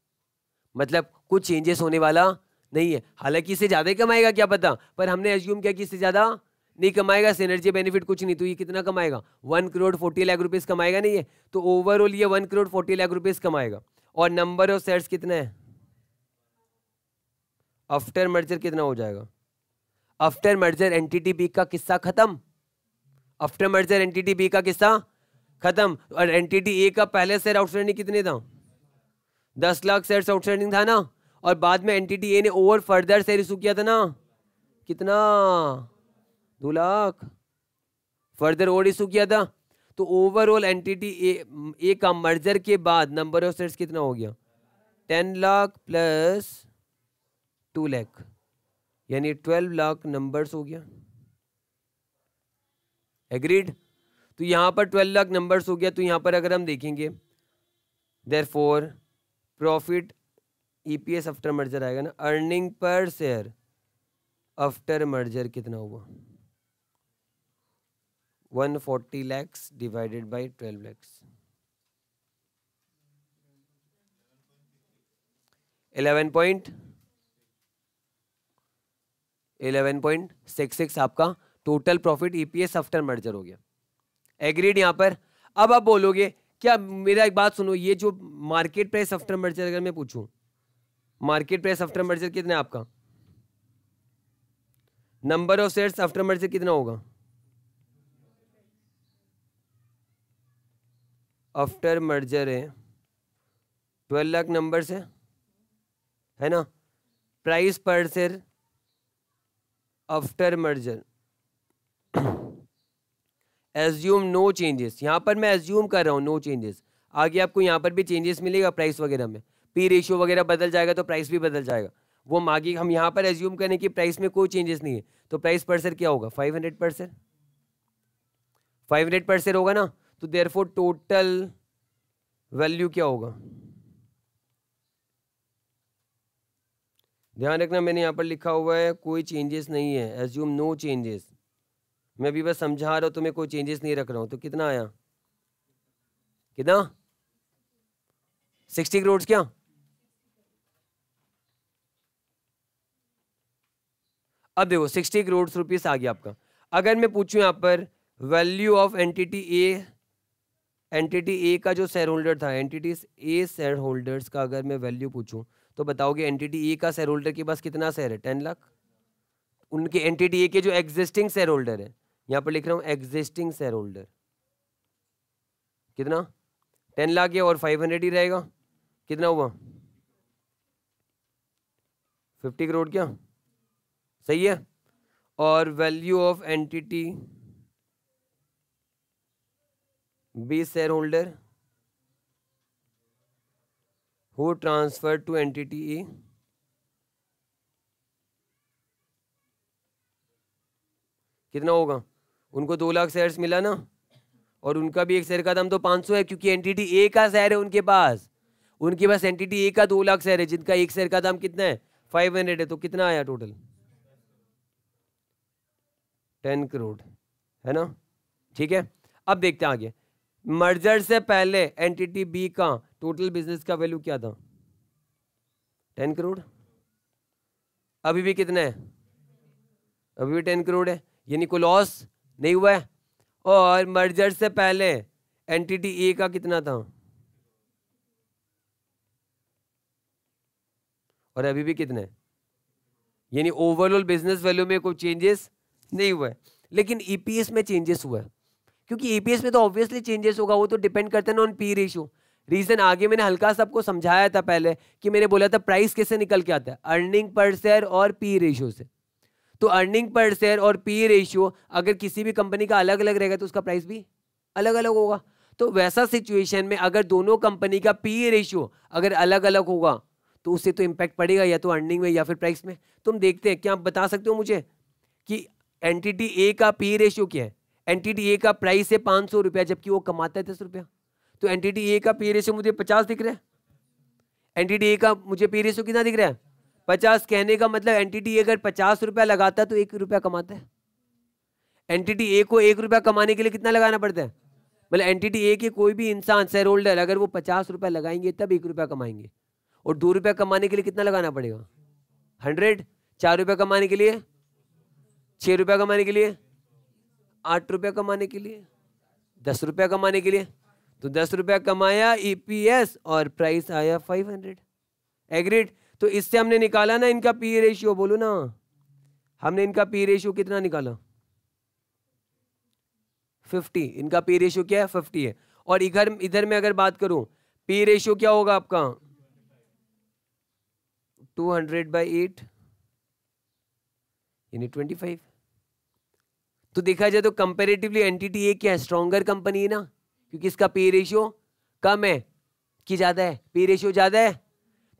[SPEAKER 1] मतलब कुछ चेंजेस होने वाला नहीं है। हालाँकि इससे ज़्यादा ही कमाएगा, क्या पता? पर हमने एज्यूम किया कि इससे ज़्यादा नहीं कमाएगा सिनर्जी बेनिफिट कुछ नहीं तो ये कितना कमाएगा? One crore forty lakh rupees कमाएगा नहीं है तो ओवरऑल ये one crore forty lakh rupees कमाएगा। और नंबर ऑफ़ शेयर्स कितने हैं? आफ्टर मर्जर कितना हो जाएगा? आफ्टर मर्जर एनटीटी बी का किस्सा खत्म। आफ्टर मर्जर एनटीटी बी का किस्सा खत्म। और एनटीटी ए का पहले शेयर आउटस्टैंडिंग कितने था? दस लाख शेयर आउटस्टैंडिंग था ना? और बाद में एनटीटी ए ने ओवर फर्दर शेयर इशू किया था ना? कितना? दो लाख। फर्दर और इशू किया था। तो ओवरऑल एंटिटी ए ए का मर्जर के बाद नंबर ऑफ़ शेयर्स कितना हो गया? Ten lakh plus two lakh, यानी ट्वेल्व लाख नंबर्स हो गया। एग्रीड तो यहाँ पर ट्वेल्व लाख नंबर्स हो गया तो यहाँ पर अगर हम देखेंगे therefore profit EPS after merger आएगा ना। Earning per share after merger कितना हुआ? 140 lakhs divided by 12 lakhs 11 point 11.66 आपका total profit EPS after merger हो गया। एग्रीड यहाँ पर। अब आप बोलोगे, क्या मेरा एक बात सुनो, ये जो मार्केट प्राइस आफ्टर मर्जर अगर मैं पूछूँ मार्केट प्राइस आफ्टर मर्जर कितना आपका? Number of shares after merger कितना होगा? आफ्टर मर्जर है ट्वेल्व लाख नंबर से है ना? Price per share after merger assume no changes यहाँ पर मैं एज्यूम कर रहा हूँ नो चेंजेस आगे आपको यहाँ पर भी चेंजेस मिलेगा प्राइस वगैरह में. पी रेशियो वगैरह बदल जाएगा तो प्राइस भी बदल जाएगा. वो आगे, हम यहाँ पर एज्यूम करें कि प्राइस में कोई चेंजेस नहीं है. तो प्राइस पर सर क्या होगा? Five hundred percent five hundred percent होगा ना? तो देर टोटल वैल्यू क्या होगा? ध्यान रखना, मैंने यहाँ पर लिखा हुआ है, कोई चेंजेस नहीं है एज्यूम नो चेंजेस मैं अभी बस समझा रहा हूँ, तुम्हें कोई चेंजेस नहीं रख रहा हूँ तो कितना आया? कितना? सिक्सटी करोड़ क्या? अब देखो सिक्सटी करोड़ रुपीस आ गया आपका। अगर मैं पूछूँ यहाँ पर value of entity A entity A का जो शेयर होल्डर था एंटिटी ए शेयर होल्डर्स का अगर मैं वैल्यू पूछूँ तो बताओगे एंटिटी ए का शेयर होल्डर के पास कितना शेयर है? टेन लाख उनके एंटिटी ए के जो एग्जिस्टिंग शेयर होल्डर है, यहाँ पर लिख रहा हूँ एग्जिस्टिंग शेयर होल्डर कितना? टेन लाख या और फाइव हंड्रेड ही रहेगा। कितना हुआ? फिफ्टी करोड़ क्या? सही है? और value of entity B shareholder who transfer to entity A कितना होगा? उनको दो लाख शेयर्स मिला ना? और उनका भी एक शेयर का दाम तो पाँच सौ है, क्योंकि एंटिटी ए का शेयर है उनके पास। उनके पास एंटिटी ए का दो लाख शेयर है, जिनका एक शेयर का दाम कितना है? फाइव हंड्रेड है तो कितना आया टोटल टेन करोड़ है ना? ठीक है? अब देखते हैं आगे। मर्जर से पहले एंटिटी बी का टोटल बिज़नेस का वैल्यू क्या था? टेन करोड़? अभी भी कितना है? अभी भी टेन करोड़ है। यानी कोई लॉस नहीं हुआ है। और मर्जर से पहले एंटिटी ए का कितना था? और अभी भी कितना है? यानी ओवरऑल बिज़नेस वैल्यू में कोई चेंजेस नहीं हुआ है। लेकिन ईपीएस e में चेंजेस हुआ है। क्योंकि ईपीएस e में तो ऑब्वियसली चेंजेस होगा। वो तो डिपेंड करता है ना ऑन पी रेशियो रीजन आगे मैंने हल्का सबको समझाया था पहले कि मैंने बोला था प्राइस कैसे निकल के आता है? अर्निंग पर शेयर और पी रेशियो से। तो अर्निंग पर शेयर और पी रेशियो अगर किसी भी कंपनी का अलग अलग रहेगा तो उसका प्राइस भी अलग अलग होगा। तो वैसा सिचुएशन में अगर दोनों कंपनी का पी रेशियो अगर अलग अलग होगा तो उससे तो इम्पैक्ट पड़ेगा या तो अर्निंग में या फिर प्राइस में। तुम देखते हैं, क्या आप बता सकते हो मुझे कि एंटिटी ए का पी रेशियो क्या है? एंटिटी ए का प्राइस है पाँच सौ रुपया, जबकि वो कमाता है दस रुपया। तो एंटिटी ए का पी रेशियो मुझे पचास दिख रहा है। एंटिटी ए का मुझे पी रेशियो कितना दिख रहा है? पचास कहने का मतलब एंटिटी अगर पचास रुपया लगाता है तो एक रुपया कमाता है। एंटिटी ए को एक रुपया कमाने के लिए कितना लगाना पड़ता है? मतलब एंटिटी ए के कोई भी इंसान शेयर होल्डर अगर वो पचास रुपया लगाएँगे, तब एक रुपया कमाएँगे। और दो रुपया कमाने के लिए कितना लगाना पड़ेगा? हंड्रेड चार रुपया कमाने के लिए? छः रुपया कमाने के लिए? आठ रुपया कमाने के लिए? दस रुपया कमाने के लिए? तो दस रुपया कमाया ईपीएस और प्राइस आया फाइव हंड्रेड एग्रीड तो इससे हमने निकाला ना इनका पी रेशियो बोलो ना। हमने इनका पी रेशियो कितना निकाला? फिफ्टी इनका पी रेशियो क्या है? फिफ्टी है। और इधर इधर में अगर बात करूँ पी रेशियो क्या होगा आपका? टू हंड्रेड बाई एट यानी ट्वेंटी फाइव तो देखा जाए तो कंपेरेटिवली एंटिटी ए क्या है? स्ट्रॉन्गर कंपनी है ना। क्योंकि इसका पे रेशियो कम है। कि ज़्यादा है? पे रेशियो ज़्यादा है?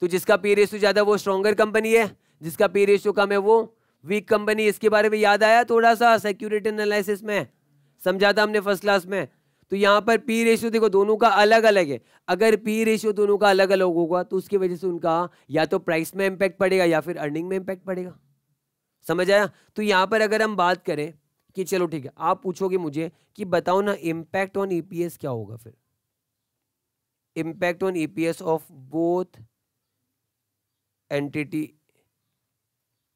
[SPEAKER 1] तो जिसका पे रेशियो ज़्यादा वो स्ट्रॉन्गर कंपनी है। जिसका पे रेशियो कम है, वो वीक कंपनी इसके बारे में याद आया थोड़ा सा सिक्योरिटी एनालिसिस में? समझा था हमने फ़र्स्ट क्लास में? तो यहाँ पर पी रेशियो देखो, दोनों का अलग अलग है। अगर पी रेशियो दोनों का अलग अलग होगा तो उसकी वजह से उनका या तो प्राइस में इम्पैक्ट पड़ेगा या फिर अर्निंग में इम्पैक्ट पड़ेगा। समझ आया? तो यहाँ पर अगर हम बात करें कि चलो ठीक है, आप पूछोगे मुझे कि बताओ ना इम्पैक्ट ऑन ईपीएस क्या होगा फिर? Impact on EPS of both entity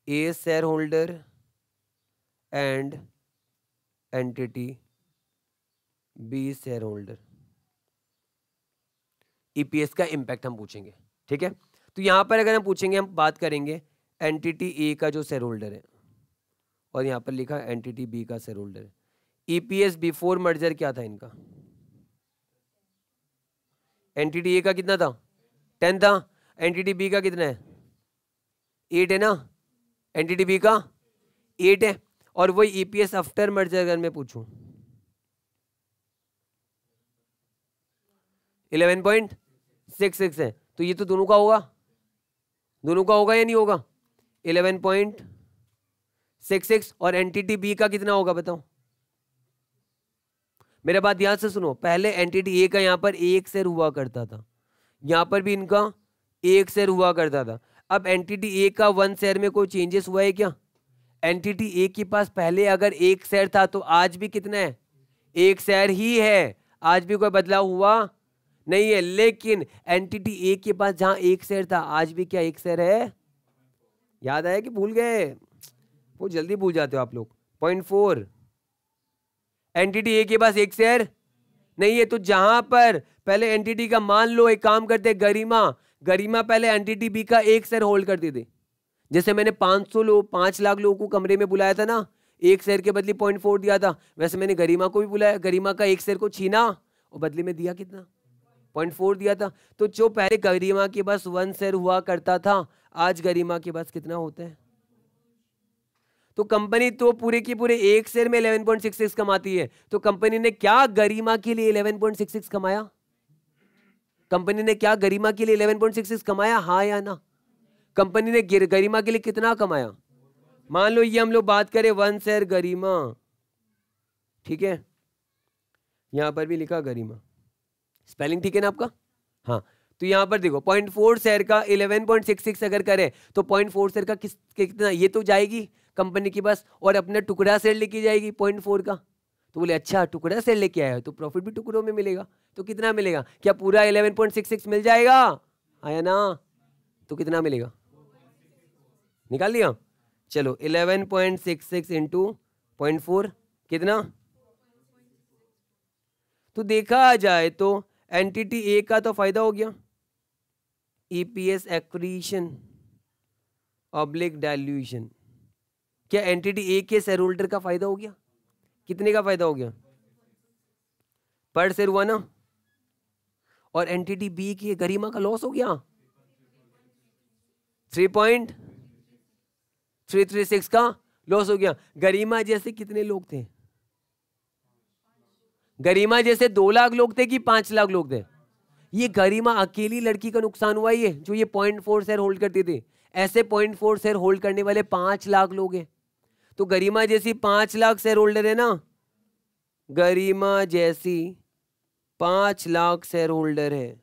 [SPEAKER 1] A shareholder and entity B shareholder EPS का इम्पैक्ट हम पूछेंगे, ठीक है? तो यहाँ पर अगर हम पूछेंगे, हम बात करेंगे एंटिटी ए का जो शेयर होल्डर है। और यहाँ पर लिखा एंटिटी बी का share holder EPS before merger क्या था इनका? एंटिटी ए का कितना था? टेन था। एंटिटी बी का कितना है? एट है ना? एंटिटी बी का? एट है। और वही ईपीएस आफ्टर मर्जर अगर मैं पूछूँ। इलेवन पॉइंट सिक्स सिक्स है। तो ये तो दोनों का होगा। दोनों का होगा या नहीं होगा? इलेवन पॉइंट सिक्स सिक्स और एनटीटी बी का कितना होगा बताओ? मेरे बात ध्यान से सुनो, पहले एनटीटी ए का यहाँ पर एक शेयर हुआ करता था। यहाँ पर भी इनका एक शेयर हुआ करता था। अब एनटीटी ए का वन शेयर में कोई चेंजेस हुआ है क्या? एनटीटी ए के पास पहले अगर एक शेयर था तो आज भी कितना है? एक शेयर ही है। आज भी कोई बदलाव हुआ नहीं है, लेकिन एंटिटी ए के पास जहाँ एक शेयर था, आज भी क्या एक शेयर है? याद आया कि भूल गए? वो जल्दी भूल जाते हो आप लोग। पॉइंट फोर एंटिटी ए के पास एक शेयर नहीं है तो जहाँ पर पहले एंटिटी का मान लो, एक काम करते, गरिमा गरिमा पहले एंटिटी बी का एक शेयर होल्ड करती थी। जैसे मैंने 500 लोग, पाँच लाख लोगों को कमरे में बुलाया था ना, एक शेयर के बदले पॉइंट फोर दिया था, वैसे मैंने गरिमा को भी बुलाया, गरिमा का एक शेयर को छीना, और बदले में दिया कितना? पॉइंट फोर दिया था। तो जो पहले गरिमा के पास वन शेयर हुआ करता था, आज गरिमा के पास कितना होता है? तो कंपनी तो पूरे की पूरे एक शेयर में 11.66 कमाती है। तो कंपनी ने क्या गरिमा के लिए 11.66 कमाया? कंपनी ने क्या गरिमा के लिए 11.66 कमाया हाँ या ना? कंपनी ने गरिमा के लिए कितना कमाया? मान लो ये हम लोग बात करें वन शेयर गरिमा। ठीक है? यहाँ पर भी लिखा गरिमा। स्पेलिंग ठीक है ना आपका? हाँ। तो यहाँ पर देखो पॉइंट फोर शेयर का इलेवन पॉइंट सिक्स सिक्स अगर करें तो पॉइंट फोर शेयर का किस, कितना, ये तो जाएगी। कंपनी के पास और अपना टुकड़ा शेयर लेके जाएगी पॉइंट फोर का। तो बोले अच्छा टुकड़ा शेयर लेके आया तो प्रॉफिट भी टुकड़ों में मिलेगा। तो कितना मिलेगा? क्या पूरा इलेवन पॉइंट सिक्स सिक्स मिल जाएगा? आया ना। तो कितना मिलेगा? निकाल लिया? चलो eleven point six six into point four कितना? तो देखा जाए तो एंटिटी ए का तो फ़ायदा हो गया। ईपीएस एक्रीशन ऑब्लिक डायल्यूशन क्या एंटिटी ए के शेयर होल्डर का फ़ायदा हो गया? कितने का फ़ायदा हो गया? पर शेयर हुआ ना? और एंटिटी बी की गरिमा का लॉस हो गया? Three point three three six का लॉस हो गया। गरिमा जैसे कितने लोग थे? गरिमा जैसे दो लाख लोग थे कि पाँच लाख लोग थे? ये गरिमा अकेली लड़की का नुकसान हुआ ये, जो ये पॉइंट फोर शेयर होल्ड करती थी। ऐसे पॉइंट फोर शेयर होल्ड करने वाले पाँच लाख लोग हैं। तो गरिमा जैसी पाँच लाख शेयर होल्डर है ना? गरिमा जैसी पाँच लाख शेयर होल्डर है।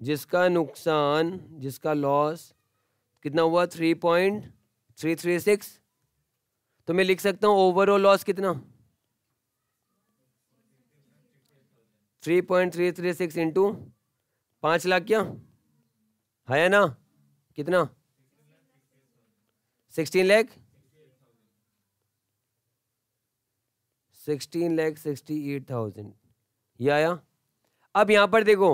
[SPEAKER 1] जिसका नुकसान, जिसका लॉस कितना हुआ? Three point three three six तो मैं लिख सकता हूँ ओवरऑल लॉस कितना? Three point three three six into पाँच लाख क्या? है ना? कितना? Sixteen lakh? Sixteen lakh sixty eight thousand. ये आया? अब यहाँ पर देखो।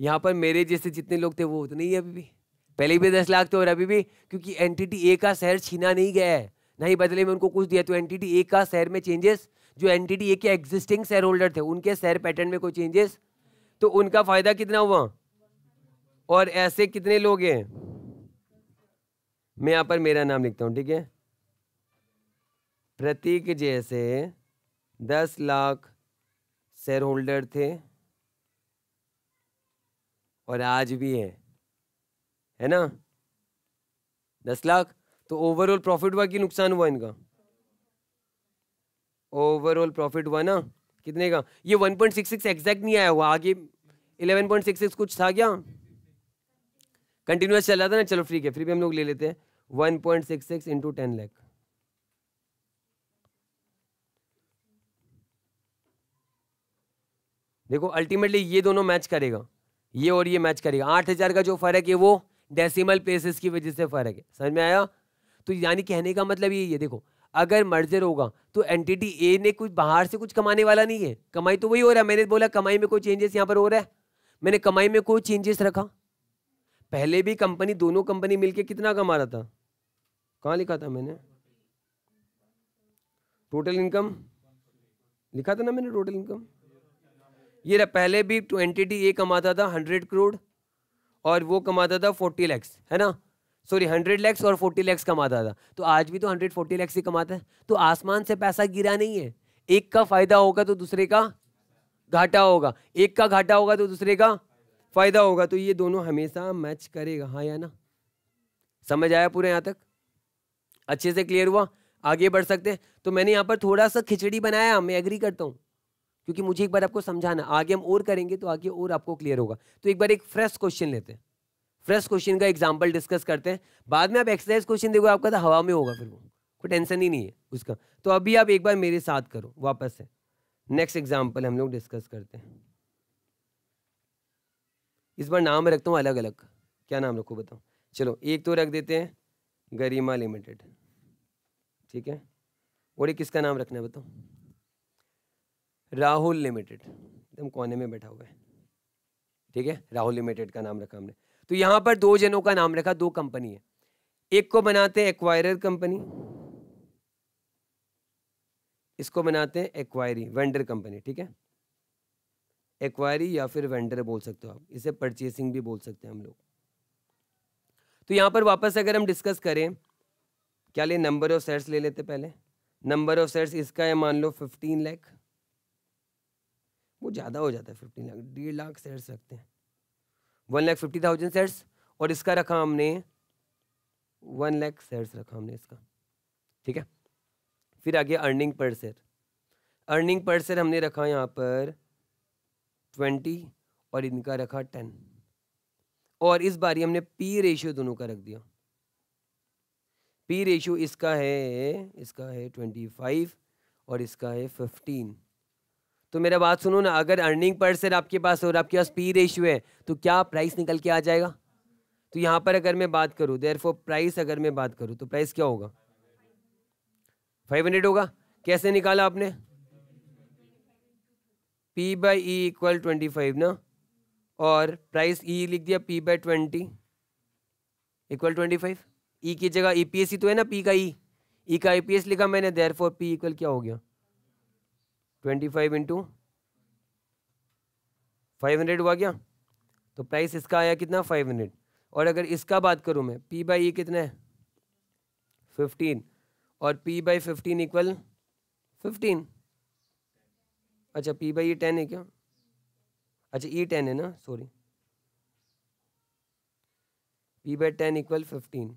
[SPEAKER 1] यहाँ पर मेरे जैसे जितने लोग थे वो उतने ही है अभी भी। पहले भी दस लाख थे और अभी भी, क्योंकि एनटीटी ए का शहर छीना नहीं गया है। नहीं बदले में उनको कुछ दिया तो एनटीटी ए का शहर में चेंजेस जो एनटीटी ए के एग्जिस्टिंग शेयर होल्डर थे, उनके शेयर पैटर्न में कोई चेंजेस तो उनका फ़ायदा कितना हुआ? और ऐसे कितने लोग हैं? मैं यहाँ पर मेरा नाम लिखता हूँ, ठीक है? प्रतीक जैसे दस लाख शेयर होल्डर थे और आज भी है है ना? दस लाख? तो ओवरऑल प्रॉफिट हुआ कि नुकसान हुआ इनका? ओवरऑल प्रॉफिट हुआ ना? कितने का? ये 1.66 एग्जैक्ट नहीं आया हुआ, आगे 11.66 कुछ था क्या? कंटिन्यूस चल रहा था ना? चलो फ्री है फ्री भी हम लोग ले लेते हैं। 1.66 point six six into ten lakh देखो अल्टीमेटली ये दोनों मैच करेगा। ये और ये मैच करेगा। आठ हज़ार का जो फ़र्क है वो डेसिमल प्लेसेस की वजह से फ़र्क है। समझ में आया? तो यानी कहने का मतलब ये है देखो, अगर मर्जर होगा तो एंटिटी ए ने कुछ बाहर से कुछ कमाने वाला नहीं है। कमाई तो वही हो रहा है। मैंने बोला कमाई में कोई चेंजेस यहाँ पर हो रहा है। मैंने कमाई में कोई चेंजेस रखा? पहले भी कंपनी दोनों कंपनी मिलके कितना कमा रहा था? कहाँ लिखा था मैंने? टोटल इनकम लिखा था ना मैंने टोटल इनकम ये रहा, पहले भी एंटिटी ए कमाता था हंड्रेड करोड़ और वो कमाता था फोर्टी लैक्स है ना? सॉरी हंड्रेड लैक्स और फोर्टी लैक्स कमाता था। तो आज भी तो हंड्रेड फोर्टी लैक्स ही कमाता है। तो आसमान से पैसा गिरा नहीं है। एक का फ़ायदा होगा तो दूसरे का घाटा होगा। एक का घाटा होगा तो दूसरे का फ़ायदा होगा। तो ये दोनों हमेशा मैच करेगा। हाँ या ना? समझ आया पूरे यहाँ तक? अच्छे से क्लियर हुआ? आगे बढ़ सकते हैं। तो मैंने यहाँ पर थोड़ा सा खिचड़ी बनाया। मैं एग्री करता हूँ। क्योंकि मुझे एक बार आपको समझाना आगे हम और करेंगे तो आगे और आपको क्लियर होगा। तो एक बार एक फ्रेश क्वेश्चन लेते हैं। फ्रेश क्वेश्चन का एग्ज़ाम्पल डिस्कस करते हैं। बाद में आप एक्सरसाइज क्वेश्चन देखो आपका तो हवा में होगा फिर वो। कोई टेंशन ही नहीं है उसका। तो अभी आप एक बार मेरे साथ करो। वापस से। नेक्स्ट एग्ज़ाम्पल हम लोग डिस्कस करते हैं। इस बार नाम रखता हूँ अलग अलग। क्या नाम रखो बताओ चलो, एक तो रख देते हैं गरिमा लिमिटेड ठीक है? और एक किसका नाम रखना है बताओ राहुल लिमिटेड एकदम कोने में बैठा हुआ है। ठीक है? राहुल लिमिटेड का नाम रखा हमने। तो यहाँ पर दो जनों का नाम रखा, दो कंपनी है। एक को बनाते हैं एक्वायरर कंपनी इसको बनाते हैं एक्वायरी वेंडर कंपनी ठीक है? एक्वायरी या फिर वेंडर बोल सकते हो आप। इसे परचेसिंग भी बोल सकते हैं हम लोग। तो यहाँ पर वापस अगर हम डिस्कस करें, क्या ले नंबर ऑफ़ सेट्स ले लेते पहले? नंबर ऑफ़ सेट्स इसका है, मान लो फिफ्टीन लैख वो ज़्यादा हो जाता है फिफ्टीन लाख डेढ़ लाख सेट्स रखते हैं। One lakh fifty thousand sets और इसका रखा हमने वन लाख सेट्स रखा हमने इसका। ठीक है? फिर आगे अर्निंग पर अर्निंग पर हमने रखा यहाँ पर ट्वेंटी और इनका रखा टेन और इस बार हमने पी रेशियो दोनों का रख दिया। पी रेशियो इसका है इसका है ट्वेंटी फाइव और इसका है फिफ्टीन तो मेरा बात सुनो ना, अगर अर्निंग पर आपके पास और आपके पास पी रेशियो है तो क्या प्राइस निकल के आ जाएगा? तो यहाँ पर अगर मैं बात करूँ देर प्राइस अगर मैं बात करूँ तो प्राइस क्या होगा? फाइव हंड्रेड होगा? कैसे निकाला आपने? P by E equal twenty five ना? और प्राइस ई e लिख दिया P by twenty equal twenty five E की जगह ई पी एस तो है ना पी का ई e. ई e का ई पी एस लिखा मैंने देर फॉर पी इक्वल क्या हो गया? Twenty five into five hundred हुआ क्या? तो प्राइस इसका आया कितना? फाइव हंड्रेड और अगर इसका बात करूँ मैं पी बाई ई कितना है? फिफ्टीन और P by fifteen equal fifteen अच्छा पी बाई ई टेन है क्या? अच्छा ई टेन है ना? Sorry P by ten equal fifteen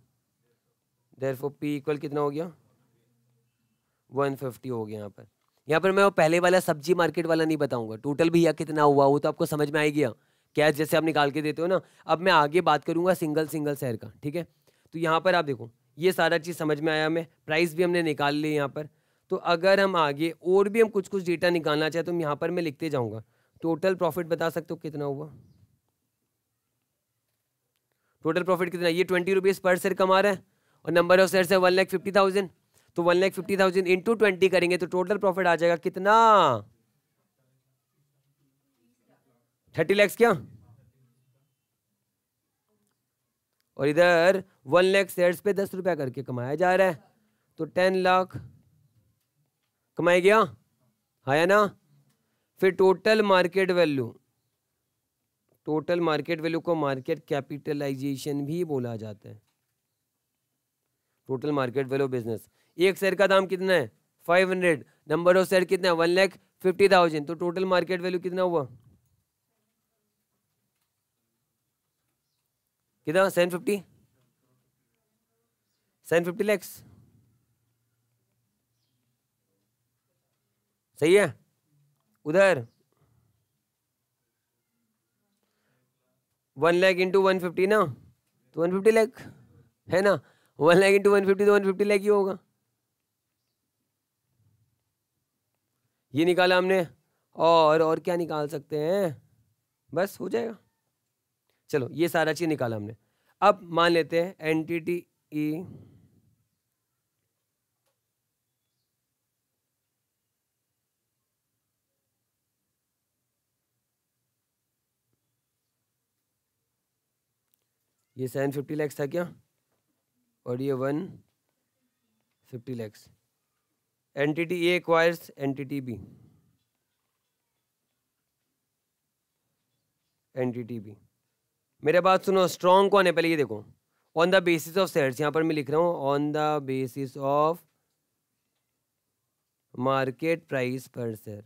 [SPEAKER 1] therefore P equal कितना हो गया? वन फिफ्टी हो गया यहाँ पर. यहाँ पर मैं वो पहले वाला सब्ज़ी मार्केट वाला नहीं बताऊँगा. टोटल भैया कितना हुआ, वो तो आपको समझ में आएगी कैश जैसे आप निकाल के देते हो ना. अब मैं आगे बात करूँगा सिंगल सिंगल शहर का. ठीक है? तो यहाँ पर आप देखो. ये सारा चीज़ समझ में आया हमें। प्राइस भी हमने निकाल ली यहाँ पर। तो अगर हम आगे और भी हम कुछ कुछ डेटा निकालना चाहें तो यहाँ पर मैं लिखते जाऊँगा। टोटल प्रॉफिट बता सकते हो कितना हुआ? टोटल प्रॉफिट कितना? ये ट्वेंटी रुपीज़ पर शेयर कमा रहा है। और नंबर ऑफ़ शेयर है वन लैख फिफ्टी थाउज़ेंड तो one lakh fifty thousand into twenty करेंगे तो टोटल प्रॉफिट आ जाएगा कितना? थर्टी लैक्स क्या? और इधर वन लैख शेयर्स पे दस रुपया करके कमाया जा रहा है। तो टेन लाख कमाया गया? आया ना? फिर total market value total market value को मार्केट कैपिटलाइजेशन भी बोला जाता है। टोटल मार्केट वैल्यू बिज़नेस एक शेयर का दाम कितना है? Five hundred number of share कितना है? वन लैख फिफ्टी थाउज़ेंड तो टोटल मार्केट वैल्यू कितना हुआ? कितना seven fifty seven fifty lakhs सही है? उधर? One lakh into one fifty ना? तो वन फिफ्टी लैख है ना? One lakh into one fifty तो वन फिफ्टी लैख ही होगा। ये निकाला हमने। और और क्या निकाल सकते हैं? बस हो जाएगा। चलो, ये सारा चीज़ निकाला हमने। अब मान लेते हैं एन ई ये सेवन फिफ्टी लैक्स था क्या? और ये one fifty lakhs entity A acquires entity B entity B मेरे बात सुनो स्ट्रॉन्ग कौन है पहले ये देखो। On the basis of shares यहाँ पर मैं लिख रहा हूँ on the basis of market price per share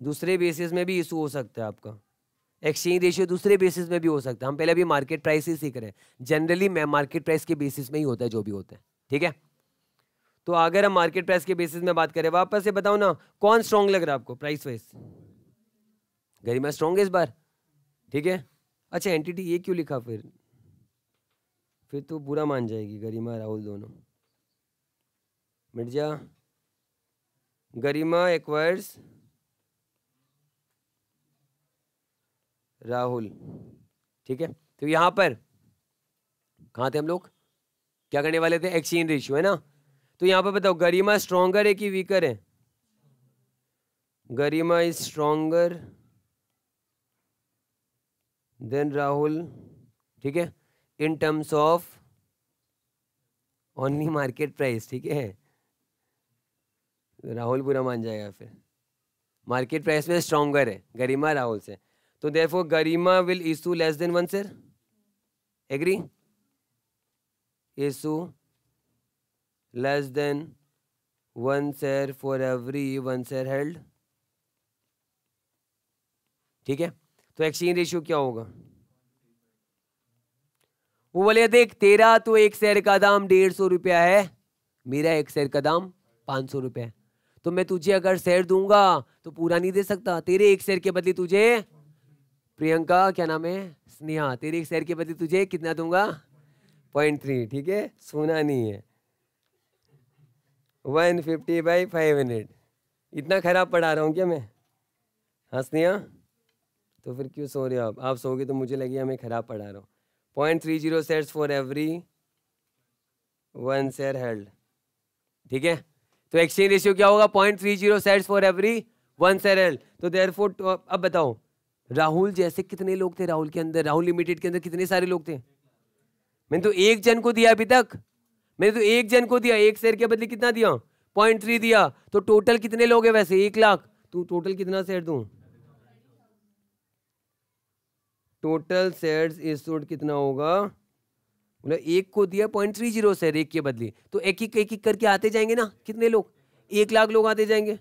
[SPEAKER 1] दूसरे बेसिस में भी इशू हो सकता है आपका। एक्सचेंज रेशियो दूसरे बेसिस में भी हो सकता है। हम पहले अभी मार्केट प्राइस ही सीख रहे हैं। जनरली मैं मार्केट प्राइस के बेसिस में ही होता है, जो भी होता है। ठीक है? तो अगर हम मार्केट प्राइस के बेसिस में बात करें, वापस से बताओ ना, कौन स्ट्रॉन्ग लग रहा है आपको? प्राइस वाइज गरिमा स्ट्रॉन्ग है इस बार। ठीक है? अच्छा एंटिटी ये क्यों लिखा फिर? फिर तो बुरा मान जाएगी, गरिमा राहुल दोनों। मिर्ज़ा, गरिमा एक्वायर्स राहुल, ठीक है? तो यहाँ पर, कहा थे हम लोग? क्या करने वाले थे? एक्सचेंज रेशियो है ना? तो यहाँ पर बताओ, गरिमा स्ट्रॉन्गर है कि वीकर है? Garima is stronger than Rahul ठीक है? In terms of only market price ठीक है? राहुल पूरा मान जाएगा फिर। मार्केट प्राइस में स्ट्रॉन्गर है, गरिमा राहुल से। तो therefore Garima will issue less than one sir agree issue less than one sir for every one sir held ठीक है? तो एक्सचेंज रेशियो क्या होगा? वो बोले, देख, तेरा तो एक शेयर का दाम डेढ़ सौ रुपया है, मेरा एक शेयर का दाम पाँच सौ रुपया तो मैं तुझे अगर शेयर दूँगा तो पूरा नहीं दे सकता। तेरे एक शेयर के बदले तुझे प्रियंका, क्या नाम है? स्नेहा। तेरे एक शेयर के बदले तुझे कितना दूँगा? पॉइंट थ्री, ठीक है? सोना नहीं है। One fifty by five hundred. इतना खराब पढ़ा रहा हूँ क्या मैं? हाँ स्नेहा? तो फिर क्यों सो रहे हो आप? आप सोगे तो मुझे लगे मैं खराब पढ़ा रहा हूँ। Point three zero sets for every one share held ठीक है? तो एक्सचेंज रेशियो क्या होगा? Point three zero sets for every one share held therefore अब बताओ, राहुल जैसे कितने लोग थे राहुल के अंदर? राहुल लिमिटेड के अंदर कितने सारे लोग थे? मैंने तो एक जन को दिया अभी तक। मैंने तो एक जन को दिया। एक शेयर के बदले कितना दिया? पॉइंट थ्री दिया। तो टोटल कितने लोग हैं वैसे? एक लाख। तू टोटल कितना शेयर दू? टोटल शेयर्स इशूड कितना होगा? बोला एक को दिया पॉइंट थ्री ज़ीरो शेयर एक के बदले। तो एक एक एक एक करके आते जाएँगे ना? कितने लोग? एक लाख लोग आते जाएँगे।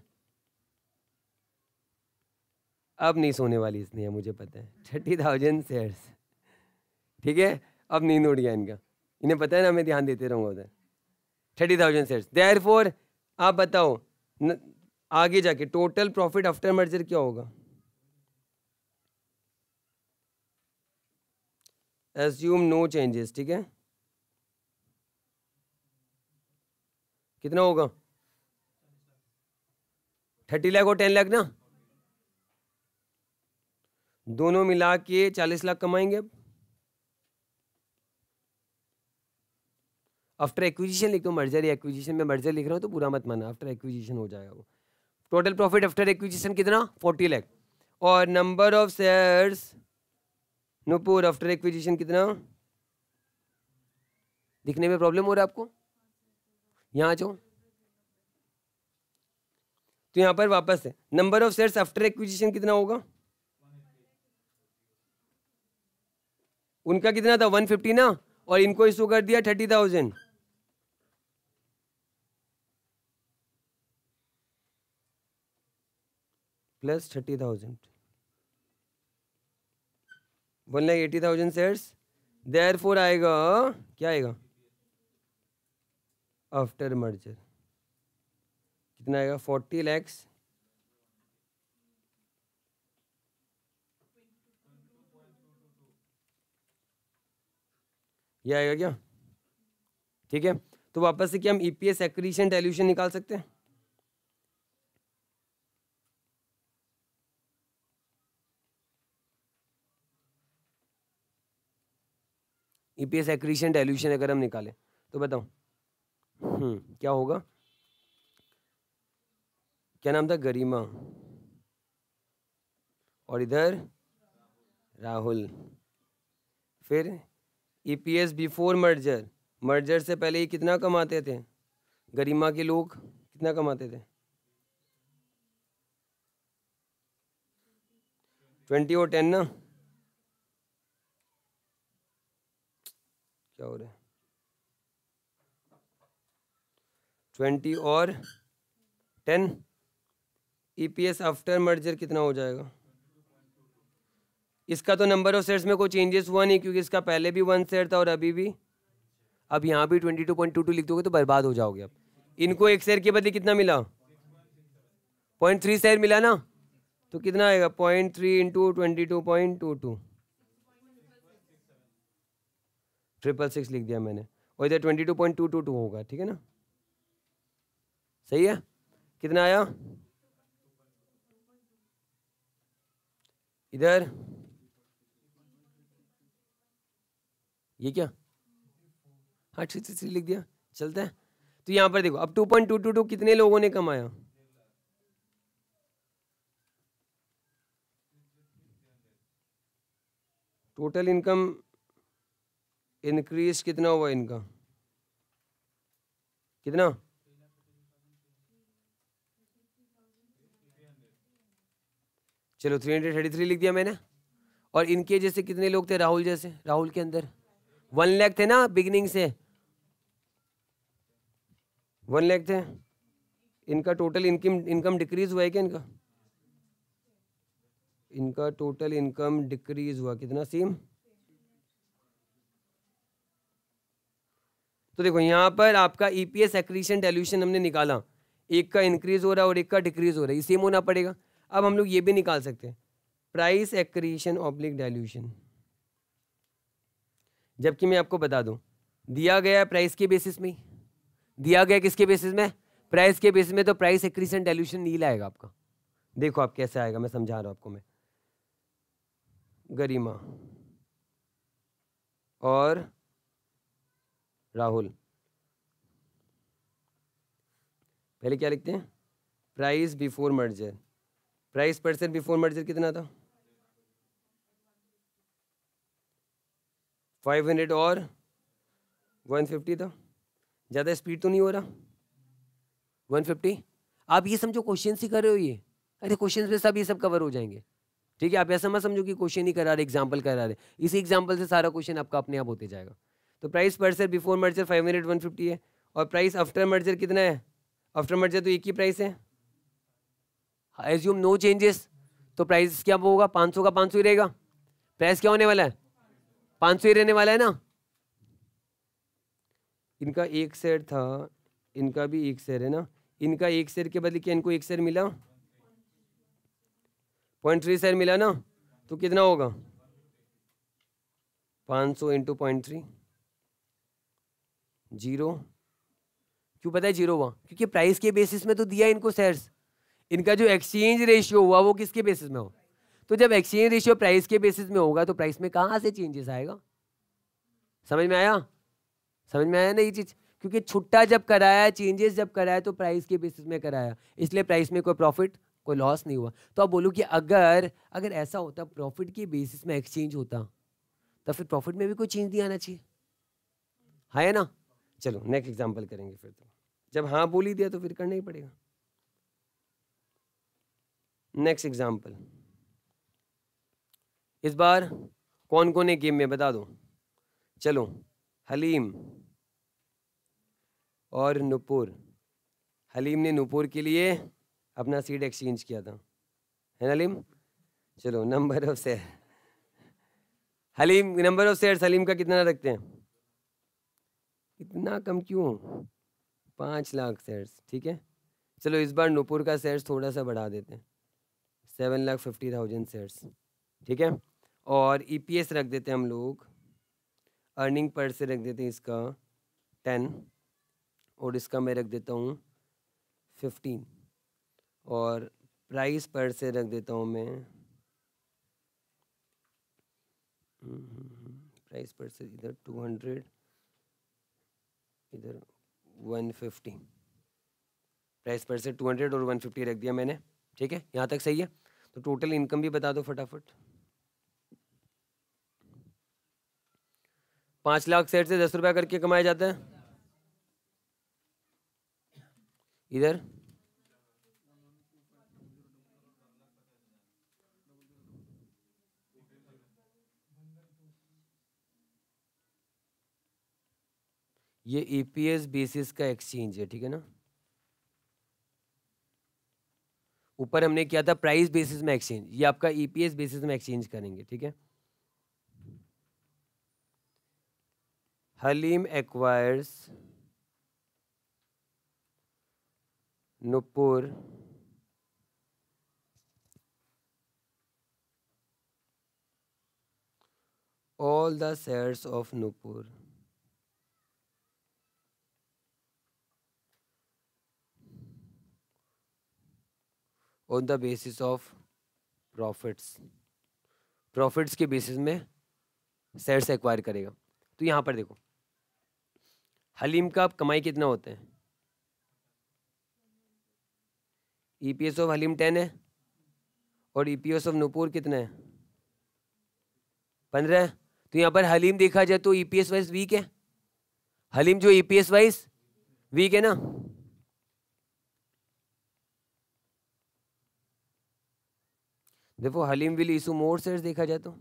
[SPEAKER 1] अब नहीं सोने वाली इसने मुझे पता है। थर्टी थाउज़ेंड शेयर्स ठीक है? अब नींद उड़ गया इनका। इन्हें पता है ना मैं ध्यान देते रहूँगा उधर। Thirty thousand shares therefore आप बताओ न, आगे जाके टोटल प्रॉफिट आफ्टर मर्जर क्या होगा? एज्यूम नो चेंजेस ठीक है? कितना होगा? थर्टी लाख और टेन लाख ना? दोनों मिला के चालीस लाख कमाएँगे अब। आफ्टर एक्विजिशन लिख दो मर्जर एक्विजिशन में मर्जर लिख रहा हूँ तो पूरा मत माना आफ्टर एक्विजिशन हो जाएगा वो। टोटल प्रॉफिट आफ्टर एक्विजिशन कितना? फोर्टी लैख और number of shares Nupur after acquisition कितना? दिखने में प्रॉब्लम हो रहा है आपको? यहाँ आ जाओ। तो यहाँ पर वापस है। Number of shares after acquisition कितना होगा? उनका कितना था? वन फिफ्टी ना? और इनको इशू कर दिया thirty thousand plus thirty thousand बोलना eighty thousand shares therefore आएगा, क्या आएगा? आफ्टर मर्जर कितना आएगा? फोर्टी लैक्स ये आएगा क्या? ठीक है तो वापस से क्या हम ईपीएस एक्रीशन डेल्यूशन निकाल सकते हैं? ईपीएस एक्रीशन डेल्यूशन अगर हम निकालें तो बताओ हम्म क्या होगा? क्या नाम था? गरिमा। और इधर, राहुल। फिर ईपीएस बिफोर मर्जर मर्जर से पहले ही कितना कमाते थे? गरिमा के लोग कितना
[SPEAKER 2] कमाते थे? ट्वेंटी और टेन ना? क्या हो रहा है ट्वेंटी और टेन ईपीएस आफ्टर मर्जर कितना हो जाएगा? इसका तो नंबर ऑफ़ सेट्स में कोई चेंजेस हुआ नहीं, क्योंकि इसका पहले भी वन सेट था और अभी भी। अब यहाँ भी twenty two point two two लिख दोगे तो बर्बाद हो जाओगे अब इनको एक शेयर के बदले कितना मिला? पॉइंट थ्री शेयर मिला ना? तो कितना आएगा? Point three into twenty two point two two triple six लिख दिया मैंने। और इधर twenty two point two two two होगा, ठीक है ना? सही है? कितना आया? इधर। ये क्या? हाँ थ्री थ्री लिख दिया। चलता है। तो यहाँ पर देखो, अब two point two two two कितने लोगों ने कमाया? टोटल इनकम इंक्रीज कितना हुआ इनका? कितना? चलो थ्री हंड्रेड थर्टी थ्री लिख दिया मैंने। और इनके जैसे कितने लोग थे राहुल जैसे? राहुल के अंदर। वन लैख थे ना बिगनिंग से? वन लैख थे? इनका टोटल इनकम इनकम डिक्रीज हुआ है क्या इनका? इनका टोटल इनकम डिक्रीज हुआ। कितना? सेम तो देखो, यहाँ पर आपका ईपीएस एक्रीशन डेल्यूशन हमने निकाला। एक का इंक्रीज हो रहा है और एक का डिक्रीज हो रहा है, ये सेम होना पड़ेगा। अब हम लोग ये भी निकाल सकते हैं। प्राइस एक्रीशन ऑब्लिक डेल्यूशन जबकि मैं आपको बता दूँ, दिया गया प्राइस के बेसिस में दिया गया किसके बेसिस में? प्राइस के बेसिस में तो प्राइस एक्रीशन डेल्यूशन नील आएगा आपका। देखो आप कैसे आएगा, मैं समझा रहा हूँ आपको मैं। गरिमा। और राहुल। पहले क्या लिखते हैं? Price before merger price percent before merger कितना था? फाइव हंड्रेड और वन फिफ्टी था। ज़्यादा स्पीड तो नहीं हो रहा? वन फिफ्टी आप ये समझो क्वेश्चन ही कर रहे हो ये। अरे क्वेश्चन पे सब ये सब कवर हो जाएँगे। ठीक है, आप ऐसा मत समझो कि क्वेश्चन ही करा रहे एग्ज़ाम्पल करा रहे। इसी एग्ज़ाम्पल से सारा क्वेश्चन आपका अपने आप होते जाएगा। तो price per sir before merger five hundred one fifty है। और प्राइस आफ्टर मर्जर कितना है? आफ्टर मर्जर तो एक ही प्राइस है। एज्यूम नो चेंजेस तो प्राइस क्या होगा? पाँच सौ का पाँच सौ ही रहेगा। प्राइस क्या होने वाला है? पाँच सौ ही रहने वाला है ना? इनका एक शेयर था। इनका भी एक शेयर है ना? इनका एक शेयर के बदले क्या इनको एक शेयर मिला? पॉइंट थ्री शेयर मिला ना? तो कितना होगा? पाँच सौ इंटू पॉइंट थ्री ज़ीरो। क्यों पता है ज़ीरो हुआ? क्योंकि प्राइस के बेसिस में तो दिया इनको शेयर्स इनका जो एक्सचेंज रेशियो हुआ, वो किसके बेसिस में हो? तो जब एक्सचेंज रेशियो प्राइस के बेसिस में होगा तो प्राइस में कहाँ से चेंजेस आएगा? समझ में आया? समझ में आया ना ये चीज़? क्योंकि छुट्टा जब कराया चेंजेस जब कराया तो प्राइस के बेसिस में कराया। इसलिए प्राइस में कोई प्रॉफिट कोई लॉस नहीं हुआ। तो आप बोलो कि अगर अगर ऐसा होता प्रॉफिट के बेसिस में एक्सचेंज होता तो फिर प्रॉफिट में भी कोई चेंज नहीं आना चाहिए। है ना? चलो नेक्स्ट एग्ज़ाम्पल करेंगे फिर तो। जब हाँ बोल ही दिया तो फिर करना ही पड़ेगा। नेक्स्ट एग्ज़ाम्पल इस बार कौन कौन है गेम में, बता दो। चलो, हलीम और नुपुर। हलीम ने नुपुर के लिए अपना सीट एक्सचेंज किया था। है ना, हलीम? चलो number of share Halim number of share Halim का कितना रखते हैं? इतना कम क्यों? पाँच लाख शेयर्स ठीक है? चलो इस बार नुपुर का शेयर्स थोड़ा सा बढ़ा देते हैं। Seven lakh fifty thousand shares ठीक है? और ईपीएस रख देते हैं हम लोग। अर्निंग पर से रख देते हैं इसका टेन और इसका मैं रख देता हूँ फिफ्टीन और प्राइस पर से रख देता हूँ मैं। प्राइस पर से इधर टू हंड्रेड इधर वन फिफ्टी प्राइस पर से टू हंड्रेड और वन फिफ्टी रख दिया मैंने। ठीक है? यहाँ तक सही है? तो टोटल इनकम भी बता दो फटाफट। पाँच लाख सेट से दस रुपया करके कमाया जाता है।
[SPEAKER 1] इधर ये ईपीएस बेसिस का एक्सचेंज है, ठीक है ना? ऊपर हमने किया था प्राइस बेसिस में एक्सचेंज ये आपका ईपीएस बेसिस में एक्सचेंज करेंगे, ठीक है? Halim acquires Nupur all the shares of Nupur. On the basis of profits. Profits के बेसिस में शेयर्स एक्वायर करेगा। तो यहाँ पर देखो, हलीम का कमाई कितना होता है? ईपीएस ऑफ़ हलीम टेन है और ईपीएस ऑफ़ नूपुर कितना है? पंद्रह तो यहाँ पर हलीम देखा जाए तो ईपीएस वाइज वीक है। हलीम जो ईपीएस वाइज वीक है ना देखो Halim will issue more shares देखा जाए तो।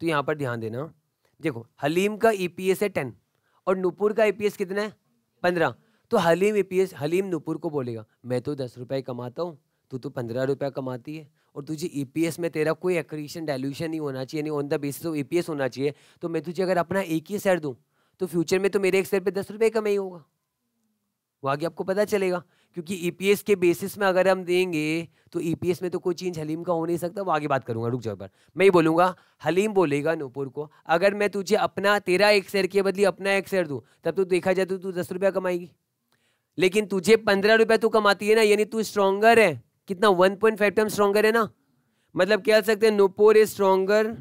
[SPEAKER 1] तो यहाँ पर ध्यान देना। देखो हलीम का ईपीएस है टेन, और नुपुर का ईपीएस कितना है? पंद्रह। तो हलीम ईपीएस हलीम नुपुर को बोलेगा, मैं तो दस रुपए कमाता हूँ, तू तो पंद्रह रुपया कमाती है, और तुझे ईपीएस में तेरा कोई एक्रीशन डायल्यूशन नहीं होना चाहिए, नहीं on the basis of EPS होना चाहिए तो मैं तुझे अगर अपना एक ही शेयर दूँ तो फ्यूचर में तो मेरे एक शेयर पे दस रुपये कमाई होगा। वो आगे आपको पता चलेगा, क्योंकि ईपीएस के बेसिस में अगर हम देंगे तो ईपीएस में तो कोई चेंज हलीम का हो नहीं सकता, वो आगे बात करूँगा, रुक जाओ पर मैं ही बोलूँगा, हलीम बोलेगा नूपुर को, अगर मैं तुझे अपना, तेरा एक शेयर के बदले अपना एक शेयर दूँ, तब तो देखा जाए तो तू दस रुपया कमाएगी। लेकिन तुझे पंद्रह रुपया तू कमाती है ना, यानी तू स्ट्रॉन्गर है। कितना one point five time stronger है ना? मतलब कह सकते हैं, Nupur is stronger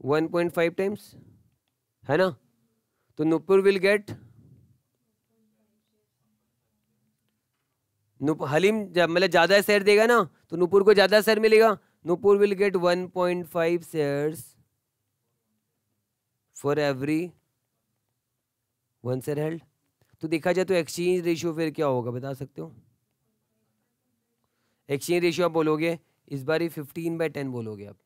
[SPEAKER 1] one point five times है ना? तो नुपुर विल गेट हलीम मतलब ज़्यादा शेयर देगा ना तो नुपुर को ज़्यादा शेयर मिलेगा। Nupur will get one point five shares for every one share held तो देखा जाए तो एक्सचेंज रेशियो फिर क्या होगा, बता सकते हो? एक्सचेंज रेशियो आप बोलोगे, इस बार ही फिफ्टीन बाय टेन बोलोगे आप।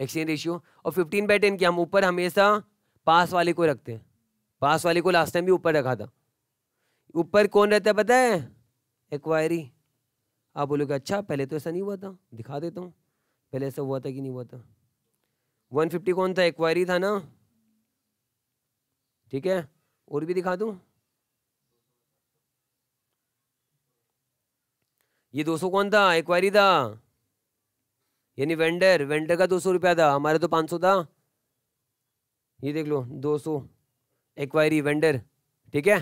[SPEAKER 1] एक्सचेंज रेशियो और फिफ्टीन बाई टेन की हम ऊपर हमेशा पास वाले को रखते हैं। पास वाले को लास्ट टाइम भी ऊपर रखा था। ऊपर कौन रहता है पता है? एक्वायरी आप बोलोगे अच्छा पहले तो ऐसा नहीं हुआ था। दिखा देता हूँ। पहले ऐसा हुआ था कि नहीं हुआ था? वन फिफ्टी कौन था? एक्वायरी था ना? ठीक है? और भी दिखा दूँ? ये 200 कौन था? एक्वायरी था। यानी वेंडर वेंडर का दो सौ रुपया था, हमारे तो पाँच सौ था। ये देख लो, दो सौ। एक्वायरी वेंडर ठीक है?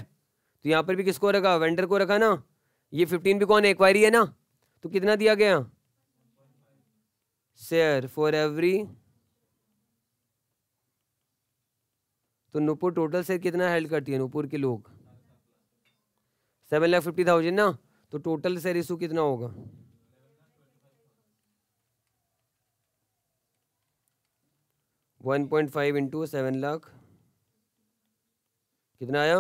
[SPEAKER 1] तो यहाँ पर भी किसको रखा? वेंडर को रखा ना? ये फिफ्टीन भी कौन है? एक्वायरी है ना? तो कितना दिया गया? शेयर फॉर एवरी तो नूपुर टोटल शेयर कितना हेल्ड करती है? नूपुर के लोग। सेवन लाख फिफ्टी थाउज़ेंड ना? तो टोटल शेयर इशू कितना होगा? One point five into seven lakh कितना आया?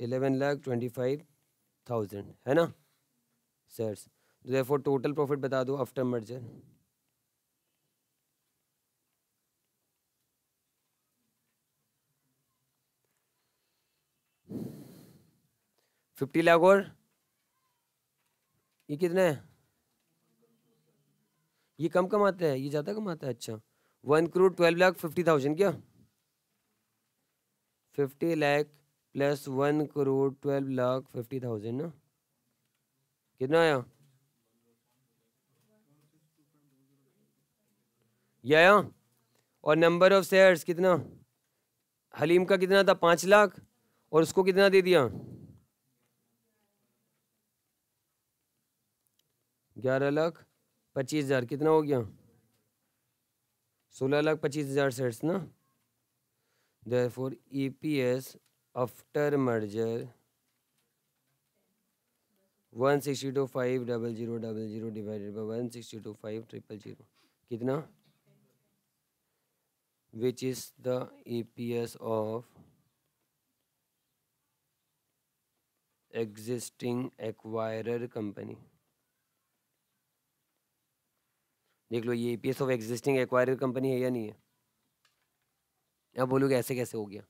[SPEAKER 1] Eleven lakh twenty five thousand है ना? शेयर्स फॉर टोटल प्रॉफिट बता दो आफ्टर मर्जर फिफ्टी लाख और? ये कितना है? ये कम कमाता है, ये ज़्यादा कमाता है अच्छा। One crore twelve lakh fifty thousand क्या? Fifty lakh plus one crore twelve lakh fifty thousand ना? कितना आया? ये आया? और नंबर ऑफ़ शेयर्स कितना? हलीम का कितना था? पाँच लाख। और उसको कितना दे दिया? ग्यारह लाख। पच्चीस हज़ार, कितना हो गया? सोलह लाख पच्चीस हज़ार सेट्स ना? Therefore E P S after merger one sixty two five double zero double zero divided by one sixty two five triple zero कितना which is the E P S of existing acquirer company देख लो, ये EPS of existing acquirer company है या नहीं है? अब बोलोगे ऐसे कैसे हो गया?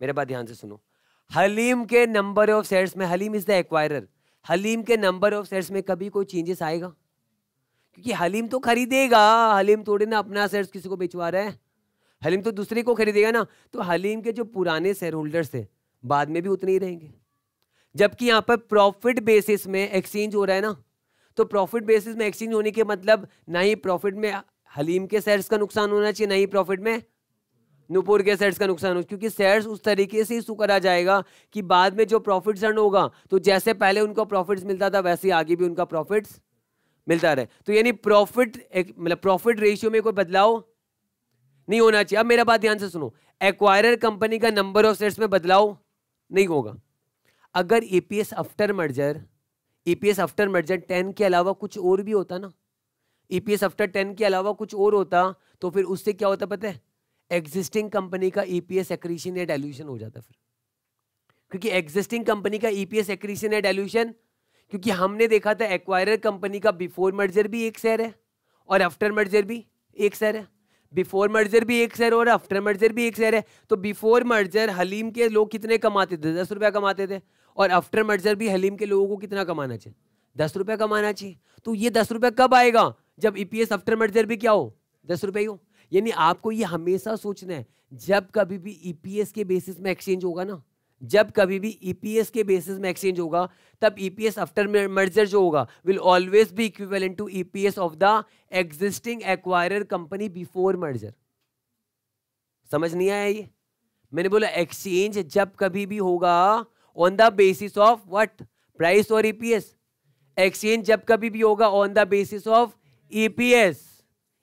[SPEAKER 1] मेरे बात ध्यान से सुनो। हलीम के नंबर ऑफ़ शेयर्स में, Halim is the acquirer Halim के नंबर ऑफ़ शेयर्स में कभी कोई चेंजेस आएगा? क्योंकि हलीम तो खरीदेगा। हलीम थोड़े ना अपना शेयर्स किसी को बेचवा रहा है। हलीम तो दूसरे को खरीदेगा ना। तो हलीम के जो पुराने शेयर होल्डर्स थे बाद में भी उतने ही रहेंगे। जबकि यहाँ पर प्रॉफिट बेसिस में एक्सचेंज हो रहा है ना। तो प्रॉफिट बेसिस में एक्सचेंज होने के मतलब ना ही प्रॉफिट में हलीम के शेयर्स का नुकसान होना चाहिए, ना ही प्रॉफिट में नुपुर के शेयर्स का नुकसान हो क्योंकि शेयर्स उस तरीके से ही करा जाएगा कि बाद में जो प्रॉफिट अर्न होगा तो जैसे पहले उनको प्रॉफिट्स मिलता था, वैसे आगे भी उनका प्रॉफिट्स मिलता रहे। तो यानी प्रॉफिट मतलब प्रॉफिट रेशियो में कोई बदलाव नहीं होना चाहिए। अब मेरा बात ध्यान से सुनो एक्वायरर कंपनी का नंबर ऑफ़ शेयर्स में बदलाव नहीं होगा। अगर EPS after merger EPS after merger ten के अलावा कुछ और भी होता ना। ईपीएस आफ्टर टेन के अलावा कुछ और होता तो फिर उससे क्या होता पता है? एग्जिस्टिंग कंपनी का ईपीएस एक्रीशन या डायल्यूशन हो जाता फिर। क्योंकि एग्जिस्टिंग कंपनी का ईपीएस एक्रीशन या डायल्यूशन क्योंकि हमने देखा था एक्वायरर कंपनी का बिफोर मर्जर भी एक शेयर है, और आफ्टर मर्जर भी एक शेयर है। बिफोर मर्जर भी एक शेयर और आफ्टर मर्जर भी एक शेयर है। तो बिफोर मर्जर हलीम के लोग कितने कमाते थे? दस रुपया कमाते थे। और आफ्टर मर्जर भी हलीम के लोगों को कितना कमाना चाहिए? दस रुपया कमाना चाहिए। तो ये दस रुपया कब आएगा? जब ईपीएस आफ्टर मर्जर भी क्या हो? दस रुपये हो यानी आपको ये हमेशा सोचना है, जब कभी भी ईपीएस के बेसिस में एक्सचेंज होगा ना, जब कभी भी ईपीएस के बेसिस में एक्सचेंज होगा, तब ईपीएस आफ्टर मर्जर जो होगा will always be equivalent to EPS of the existing acquirer company before merger समझ नहीं आया ये? मैंने बोला एक्सचेंज जब कभी भी होगा on the basis of what price और ईपीएस एक्सचेंज जब कभी भी होगा on the basis of EPS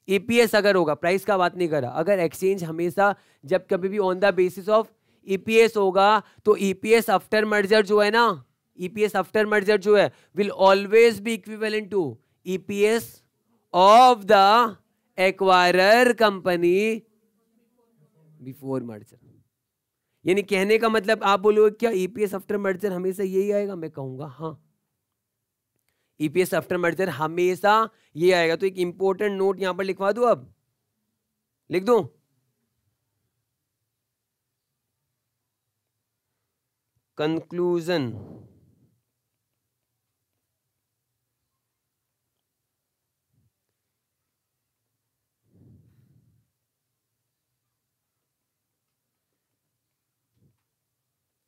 [SPEAKER 1] EPS अगर होगा प्राइस का बात नहीं करा। अगर एक्सचेंज हमेशा जब कभी भी on the basis of EPS होगा तो ईपीएस आफ्टर मर्जर जो है ना ईपीएस आफ्टर मर्जर जो है will always be equivalent to EPS of the acquirer company before merger यानी कहने का मतलब आप बोलोगे, क्या ईपीएस आफ्टर मर्जर हमेशा यही आएगा? मैं कहूँगा हाँ। ईपीएस आफ्टर मर्जर हमेशा ये आएगा। तो एक इंपॉर्टेंट नोट यहाँ पर लिखवा दो अब? लिख दो? Conclusion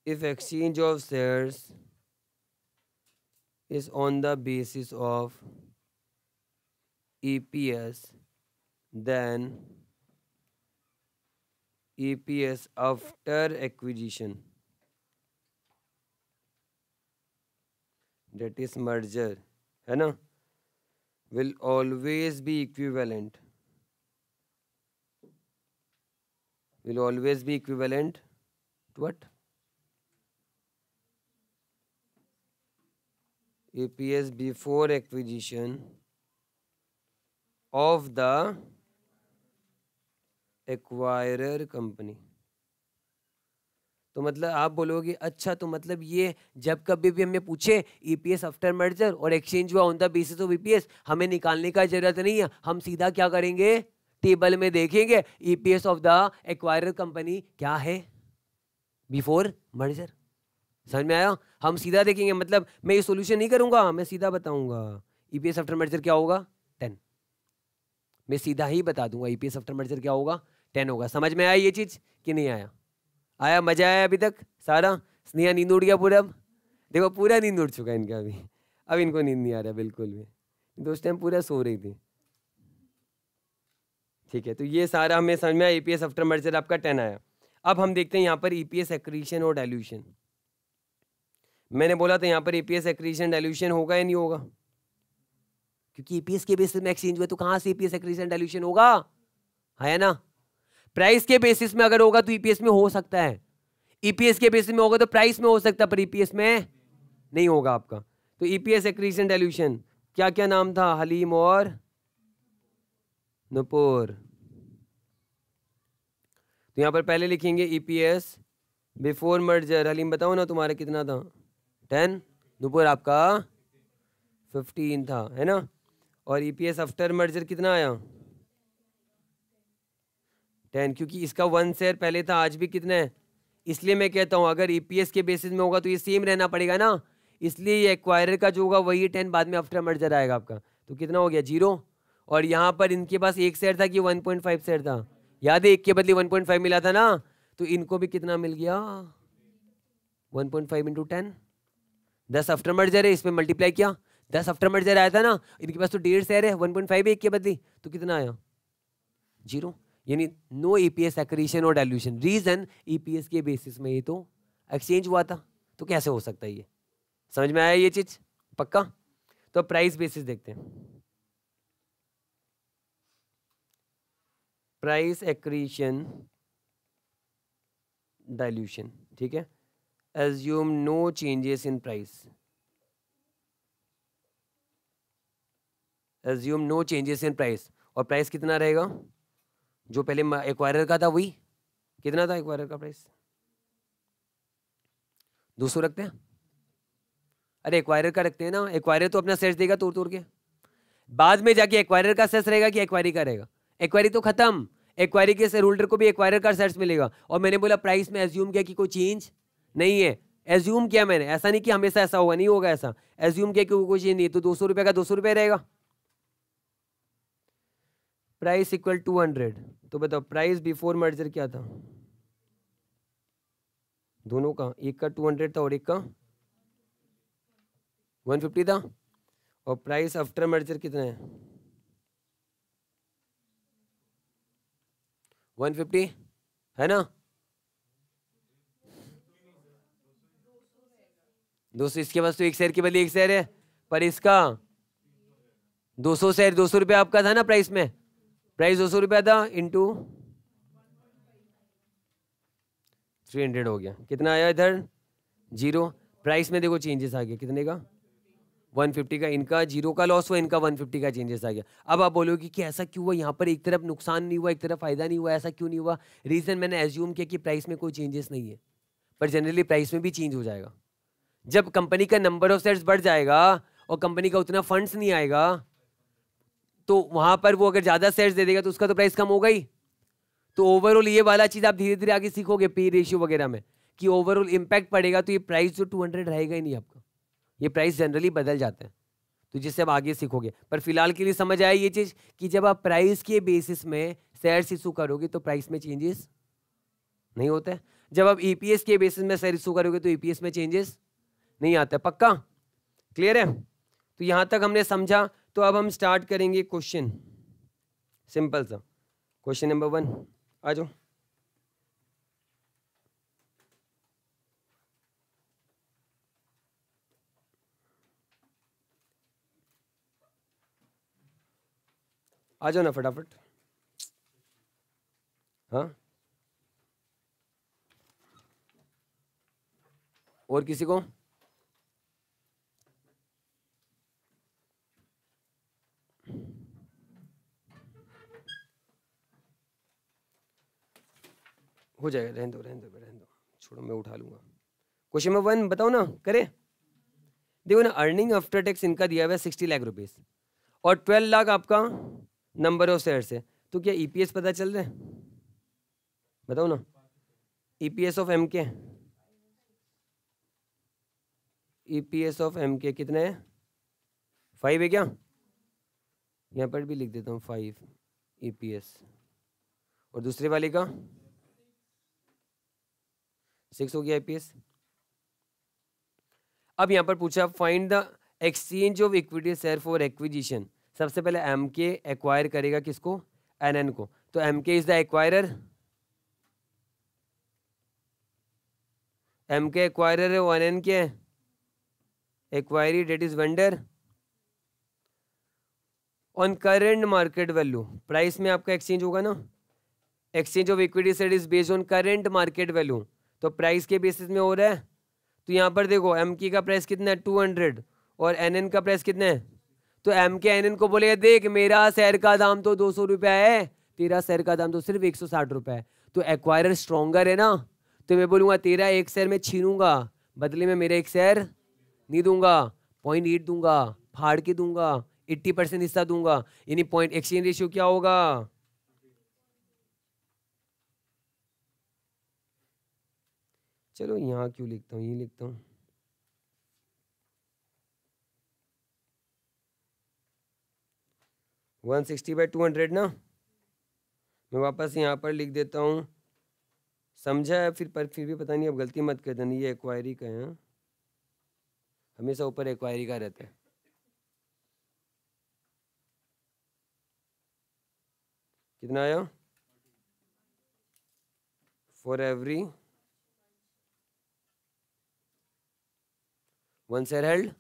[SPEAKER 1] if exchange of shares is on the basis of EPS then EPS after acquisition that is merger है ना will always be equivalent will always be equivalent to what EPS before acquisition of the acquirer company. तो मतलब आप बोलोगे अच्छा तो मतलब ये जब कभी भी हमें पूछे ईपीएस आफ्टर मर्जर और एक्सचेंज हुआ on the basis of EPS हमें निकालने का ज़रूरत नहीं है। हम सीधा क्या करेंगे? टेबल में देखेंगे EPS of the acquirer company क्या है? बिफोर मर्जर समझ में आया? हम सीधा देखेंगे मतलब मैं ये सोल्यूशन नहीं करूँगा, मैं सीधा बताऊँगा। ईपीएस आफ्टर मर्जर क्या होगा? टेन मैं सीधा ही बता दूँगा ईपीएस आफ्टर मर्जर क्या होगा? टेन होगा। समझ में आया ये चीज़ कि नहीं आया? आया, मज़ा आया अभी तक, सारा? स्नेहा, नींद उड़ गया पूरा अब? देखो, पूरा नींद उड़ चुका है इनका अभी। अब इनको नींद नहीं आ रहा, बिल्कुल भी। दोस्त टाइम पूरा सो रही थी। ठीक है तो ये सारा हमें समझ में आया ईपीएस आफ्टर मर्जर आपका टेन आया। अब हम देखते हैं यहाँ पर ईपीएस एक्रीशन और डायल्यूशन मैंने बोला था यहाँ पर ईपीएस एक्रीशन डायल्यूशन होगा या नहीं होगा? क्योंकि ईपीएस के बेसिस में एक्सचेंज हुआ तो कहाँ से ईपीएस एक्रीशन डायल्यूशन होगा? है ना? प्राइस के बेसिस में अगर होगा तो ईपीएस में हो सकता है। ईपीएस के बेसिस में होगा तो प्राइस में हो सकता है, पर ईपीएस में नहीं होगा आपका। तो ईपीएस एक्रीशन डेल्यूशन क्या क्या नाम था? हलीम और नुपुर। तो यहाँ पर पहले लिखेंगे ईपीएस बिफोर मर्जर हलीम बताओ ना तुम्हारा कितना था? टेन नुपुर आपका फिफ्टीन था, है ना? और ई ईपीएस आफ्टर मर्जर कितना आया? टेन, क्योंकि इसका वन शेयर पहले था, आज भी कितना है? इसलिए मैं कहता हूँ, अगर ईपीएस के बेसिस में होगा तो ये सेम रहना पड़ेगा ना? इसलिए ये एक्वायरर का जो होगा, वही टेन बाद में आफ्टर मर्जर आएगा आपका। तो कितना हो गया? ज़ीरो। और यहाँ पर इनके पास एक शेयर था कि वन पॉइंट फाइव शेयर था। याद है, एक के बदले वन पॉइंट फाइव मिला था ना? तो इनको भी कितना मिल गया? One point five into ten दस आफ्टर मर्जर है, इसमें मल्टीप्लाई किया। दस आफ्टर मर्जर आया था ना, इनके पास तो डेढ़ शेयर है वन पॉइंट फाइव एक के बदले। तो कितना आया? ज़ीरो यानी नो ईपीएस एक्रीशन और डाइल्यूशन रीजन ईपीएस के बेसिस में ये तो एक्सचेंज हुआ था। तो कैसे हो सकता है ये? समझ में आया ये चीज़? पक्का? तो प्राइस बेसिस देखते हैं। प्राइस एक्रीशन डाइल्यूशन ठीक है? Assume no changes in price assume no changes in price और प्राइस कितना रहेगा? जो पहले एक्वायर का था वही? कितना था एक्वायरर का प्राइस दो सौ रखते हैं? अरे एक्वायर का रखते हैं ना। एक्वायर तो अपना सेट देगा तोड़ तोड़ के। बाद में जाके एक्वायर का सेस रहेगा कि एक्वायरी का रहेगा? एक्वायरी तो खत्म। एक्वायरी के शेयर होल्डर को भी एक्वायरर का सेट्स मिलेगा। और मैंने बोला प्राइस में एज्यूम किया कि कोई चेंज नहीं है। एज्यूम किया मैंने। ऐसा नहीं कि हमेशा ऐसा होगा नहीं होगा ऐसा। एज्यूम किया कि कोई चेंज नहीं तो दो सौ रुपये का दो सौ रुपये रहेगा। प्राइस इक्वल टू हंड्रेड तो बताओ प्राइस बिफोर मर्जर क्या था? दोनों का, एक का टू हंड्रेड था और एक का वन फिफ्टी था। और प्राइस आफ्टर मर्जर कितना है? वन फिफ्टी है ना? दो सौ इसके पास तो एक शेयर के बदले एक शेयर है, पर इसका दो सौ शेयर, दो सौ रुपया आपका था ना प्राइस में? प्राइस दो सौ रुपया था इंटू थ्री हंड्रेड हो गया। कितना आया इधर? ज़ीरो प्राइस में देखो चेंजेस आ गया। कितने का? 150 का। इनका ज़ीरो का लॉस हुआ, इनका 150 का चेंजेस आ गया। अब आप बोलोगे कि ऐसा क्यों हुआ? यहाँ पर एक तरफ़ नुकसान नहीं हुआ, एक तरफ़ फ़ायदा नहीं हुआ, ऐसा क्यों नहीं हुआ? रीज़न मैंने एज्यूम किया कि प्राइस में कोई चेंजेस नहीं है। पर जनरली प्राइस में भी चेंज हो जाएगा। जब कंपनी का नंबर ऑफ़ सेट्स बढ़ जाएगा और कंपनी का उतना फंड्स नहीं आएगा तो वहाँ पर वो अगर ज़्यादा शेयर्स दे देगा तो उसका तो प्राइस कम होगा ही। तो ओवरऑल ये वाला चीज़ आप धीरे धीरे आगे सीखोगे पे रेशियो वगैरह में कि ओवरऑल इम्पैक्ट पड़ेगा तो ये प्राइस जो टू हंड्रेड रहेगा ही नहीं आपका। ये प्राइस जनरली बदल जाते हैं। तो जिससे आप आगे सीखोगे। पर फ़िलहाल के लिए समझ आया ये चीज़ कि जब आप प्राइस के बेसिस में शेयर इशू करोगे तो प्राइस में चेंजेस नहीं होते जब आप ईपीएस e के बेसिस में शेयर इशू करोगे तो ईपीएस e में चेंजेस नहीं आता पक्का? क्लियर है? तो यहाँ तक हमने समझा तो अब हम स्टार्ट करेंगे क्वेश्चन सिंपल सा क्वेश्चन नंबर वन आ जाओ। आ जाओ ना फटाफट। हाँ? और किसी को? हो जाएगा, रहने दो रहने दो रहने दो। छोड़ो, मैं उठा लूँगा। क्वेश्चन नंबर वन, बताओ ना, करे? देखो ना अर्निंग आफ्टर टैक्स इनका दिया हुआ है सिक्सटी लाख रुपीज़ और ट्वेल्व लाख आपका नंबर ऑफ़ शेयर से। तो क्या ईपीएस e पता चल रहा है? बताओ ना। EPS of M K EPS of M K कितने हैं? फाइव है क्या? यहाँ पर भी लिख देता हूँ फाइव ईपीएस और दूसरे वाले का? सिक्स हो गया आईपीएस अब यहाँ पर पूछा find the exchange of equity share for acquisition सबसे पहले एम के एक्वायर करेगा किसको? एन एन को। तो M K is the acquirer M K acquirer है one N K acquiree date is vendor on current market value price में आपका एक्सचेंज होगा ना? Exchange of equity set is based on current market value तो price के basis में हो रहा है? तो यहाँ पर देखो एम की का प्राइस कितना है? टू हंड्रेड और एन एन का प्राइस कितना है? तो एम के एन एन को बोले देख, मेरा शहर का दाम तो दो सौ रुपया है, तेरा शहर का दाम तो सिर्फ़ एक सौ साठ रुपया है। तो एक्वायरर स्ट्रॉन्गर है ना? तो मैं बोलूँगा, तेरा एक शेयर में छीनूँगा, बदले में मेरा एक शेयर नहीं दूँगा पॉइंट एट दूँगा, फाड़ के दूँगा एट्टी परसेंट हिस्सा दूँगा। यानी पॉइंट एक्सचेंज रेशियो क्या होगा? चलो यहाँ क्यों लिखता हूँ? ये लिखता हूँ। One sixty by two hundred ना? मैं वापस यहाँ पर लिख देता हूँ। समझा है फिर, पर फिर भी पता नहीं, अब गलती मत कर देना, ये एक्वायरी का है हाँ? हमेशा ऊपर एक्वायरी का रहता है। कितना आया? For every share held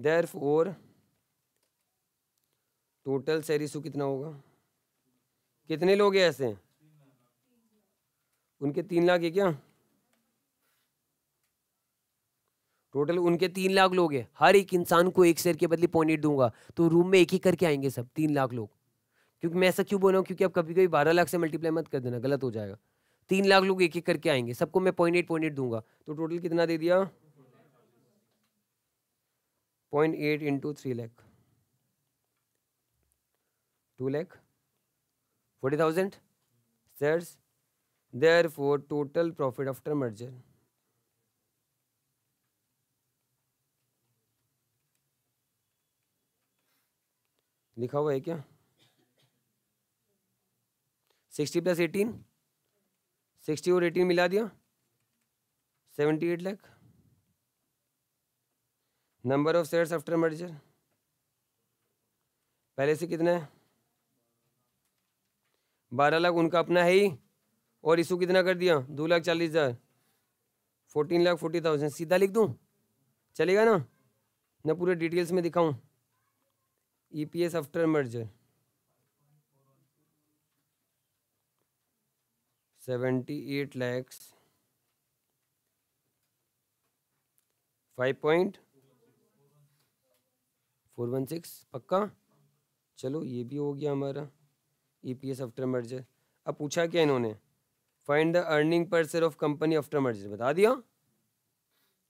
[SPEAKER 1] therefore total share issue कितना होगा? कितने लोग हैं ऐसे? उनके तीन लाख है क्या? टोटल उनके तीन लाख लोग हैं। हर एक इंसान को एक शेयर के बदले पॉइंट एट दूँगा। तो रूम में एक ही करके आएँगे सब, तीन लाख लोग। क्योंकि मैं ऐसा क्यों बोल रहा हूँ? क्योंकि आप कभी कभी बारह लाख से मल्टीप्लाई मत कर देना, गलत हो जाएगा। तीन लाख लोग एक एक करके आएँगे। सबको मैं पॉइंट एट पॉइंट एट दूँगा। तो टोटल कितना दे दिया? Point eight into three lakh two lakh forty thousand shares therefore total profit after merger लिखा हुआ है क्या? सिक्सटी प्लस एटीन सिक्सटी और एटीन मिला दिया? Seventy eight lakh number of shares after merger पहले से कितना? है बारह लाख उनका अपना है ही। और इशू कितना कर दिया? दो लाख चालीस हज़ार। Fourteen lakh forty thousand. सीधा लिख दूँ? चलेगा ना? मैं पूरे डिटेल्स में दिखाऊँ। EPS after merger seventy eight lakhs. Five point four one six, पक्का? चलो, ये भी हो गया हमारा। E P S after merger अब पूछा क्या इन्होंने? Find the earning per share of company after merger बता दिया।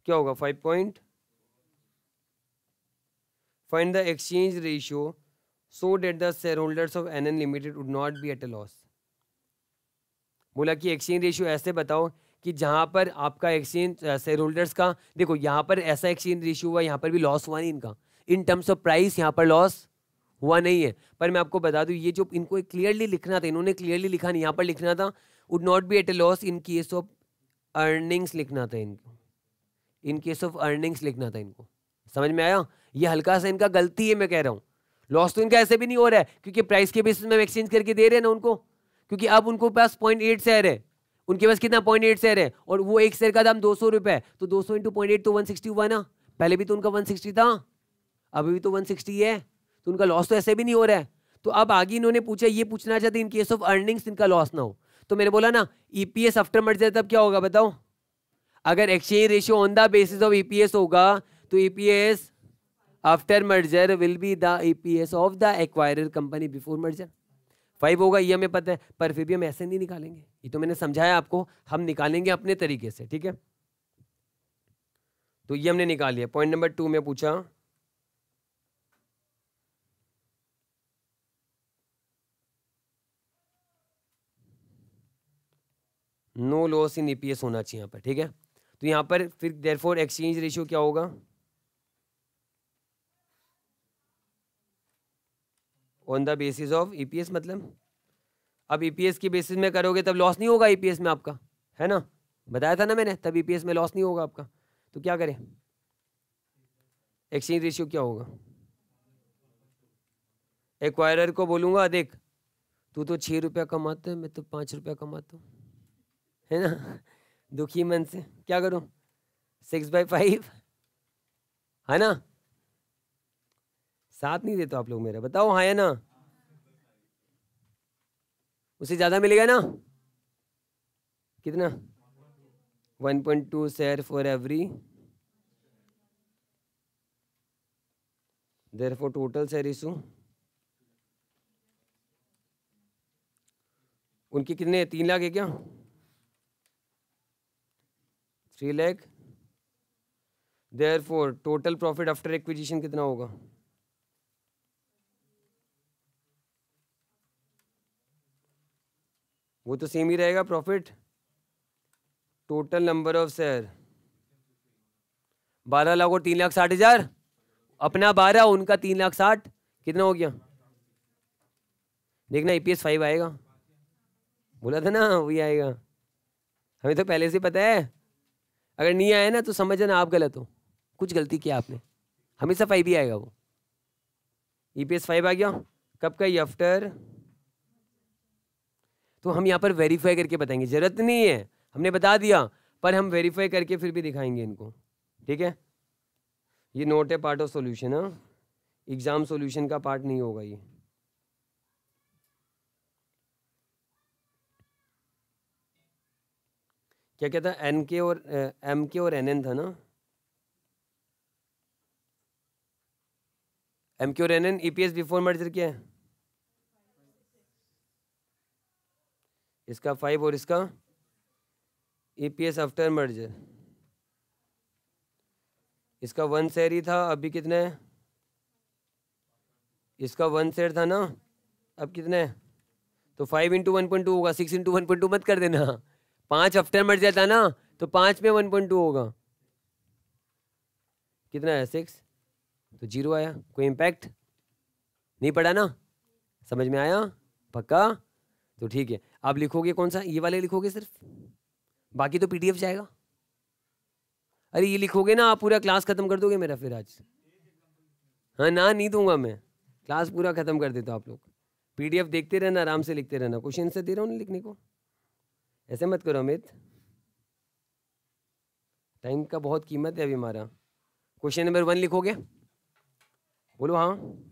[SPEAKER 1] क्या होगा? Five point find the exchange ratio so that the shareholders of N N limited would not be at a loss बोला कि एक्सचेंज रेशियो ऐसे बताओ कि जहाँ पर आपका एक्सचेंज शेयर होल्डर्स का, देखो, यहाँ पर ऐसा एक्सचेंज रेशियो हुआ, यहाँ पर भी लॉस हुआ नहीं इनका। इन टर्म्स ऑफ़ प्राइस यहाँ पर लॉस हुआ नहीं है। पर मैं आपको बता दूँ, ये जो इनको क्लियरली लिखना था, इन्होंने क्लियरली लिखा नहीं, यहाँ पर लिखना था would not be at a loss in case of earnings लिखना था इनको। इन केस ऑफ़ अर्निंग्स लिखना था इनको। समझ में आया? ये हल्का सा इनका गलती है, मैं कह रहा हूँ। लॉस तो इनका ऐसे भी नहीं हो रहा है, क्योंकि प्राइस के बेसिस में एक्सचेंज करके दे रहे हैं ना उनको। क्योंकि अब उनको पास पॉइंट एट शेयर है। उनके पास कितना पॉइंट एट शेयर है? और वो एक शेयर का दाम दो सौ रुपये तो दो सौ इंटू पॉइंट एट तो वन सिक्सटी हुआ ना। पहले भी तो उनका वन सिक्सटी था। अभी भी तो वन सिक्सटी है तो उनका लॉस तो ऐसे भी नहीं हो रहा है। तो अब आगे इन्होंने पूछा, ये पूछना चाहते इन केस ऑफ़ अर्निंग्स इनका लॉस ना हो। तो मैंने बोला, ना ईपीएस आफ्टर मर्जर तब क्या होगा बताओ? अगर exchange ratio on the basis of EPS होगा तो EPS after merger will be the EPS of the acquirer company before merger five होगा, ये हमें पता है, पर फिर भी हम ऐसे नहीं निकालेंगे। ये तो मैंने समझाया आपको, हम निकालेंगे अपने तरीके से, ठीक है? तो ये हमने निकाल लिया। पॉइंट नंबर टू में पूछा नो लॉस इन ईपीएस होना चाहिए यहाँ पर, ठीक है? तो यहाँ पर फिर देयरफॉर एक्सचेंज रेशियो क्या होगा? On the basis of EPS मतलब? अब e के बेसिस में करोगे तब लॉस नहीं होगा ईपीएस e में आपका, है ना? बताया था ना मैंने, तब ईपीएस e में लॉस नहीं होगा आपका। तो क्या करें? एक्सचेंज रेशियो क्या होगा? एक्वायरर को बोलूँगा, देख, तू तो छः रुपया कमाता है, मैं तो पाँच रुपया कमाता हूँ। है ना? दुखी मन से। क्या करूँ? सिक्स बाई फाइव है ना? साथ नहीं देते आप लोग मेरा। बताओ हाँ है ना? उसे ज़्यादा मिलेगा ना? कितना? One point two share for every therefore total share issue उनके कितने तीन लाख है क्या? Three lakh therefore total profit after acquisition कितना होगा? वो तो सेम ही रहेगा profit total number of share बारह लाख और तीन लाख साठ हज़ार? अपना बारह, उनका तीन लाख साठ. कितना हो गया? देखना ईपीएस फाइव आएगा. बोला था ना, वही आएगा. हमें तो पहले से पता है. अगर नहीं आया ना तो समझ ना आप गलत हो। कुछ गलती किया आपने। हमेशा फाइव ही आएगा वो। ई पी एस फाइव आ गया। कब का ये आफ्टर तो हम यहाँ पर वेरीफाई करके बताएँगे। ज़रूरत नहीं है। हमने बता दिया, पर हम वेरीफाई करके फिर भी दिखाएँगे इनको। ठीक है? ये नोट है पार्ट ऑफ़ सॉल्यूशन हाँ। एग्ज़ाम सॉल्यूशन का पार्ट नहीं होगा ये। क्या क्या था एन के और एम के और एन एन था ना? एम के और N N E P S before merger क्या है? इसका फाइव और इसका E P S after merger इसका वन शेयर ही था, अभी कितने? है इसका वन शेयर था ना, अब कितने? तो five into one point two होगा six into one point two मत कर देना। पाँच आफ्टर मर जाता ना तो पाँच में वन पॉइंट टू होगा। कितना है सिक्स तो ज़ीरो आया। कोई इम्पैक्ट नहीं पड़ा ना? समझ में आया? पक्का? तो ठीक है। आप लिखोगे कौन सा? ये वाले लिखोगे सिर्फ़? बाकी तो पीडीएफ जाएगा। अरे, ये लिखोगे ना, आप पूरा क्लास खत्म कर दोगे मेरा फिर आज। हाँ ना, नहीं दूँगा मैं। क्लास पूरा खत्म कर देता आप लोग। पीडीएफ देखते रहना, आराम से लिखते रहना। क्वेश्चन से दे रहा हूँ लिखने को। ऐसे मत करो अमित। टाइम का बहुत कीमत है अभी हमारा। क्वेश्चन नंबर वन लिखोगे? बोलो हाँ।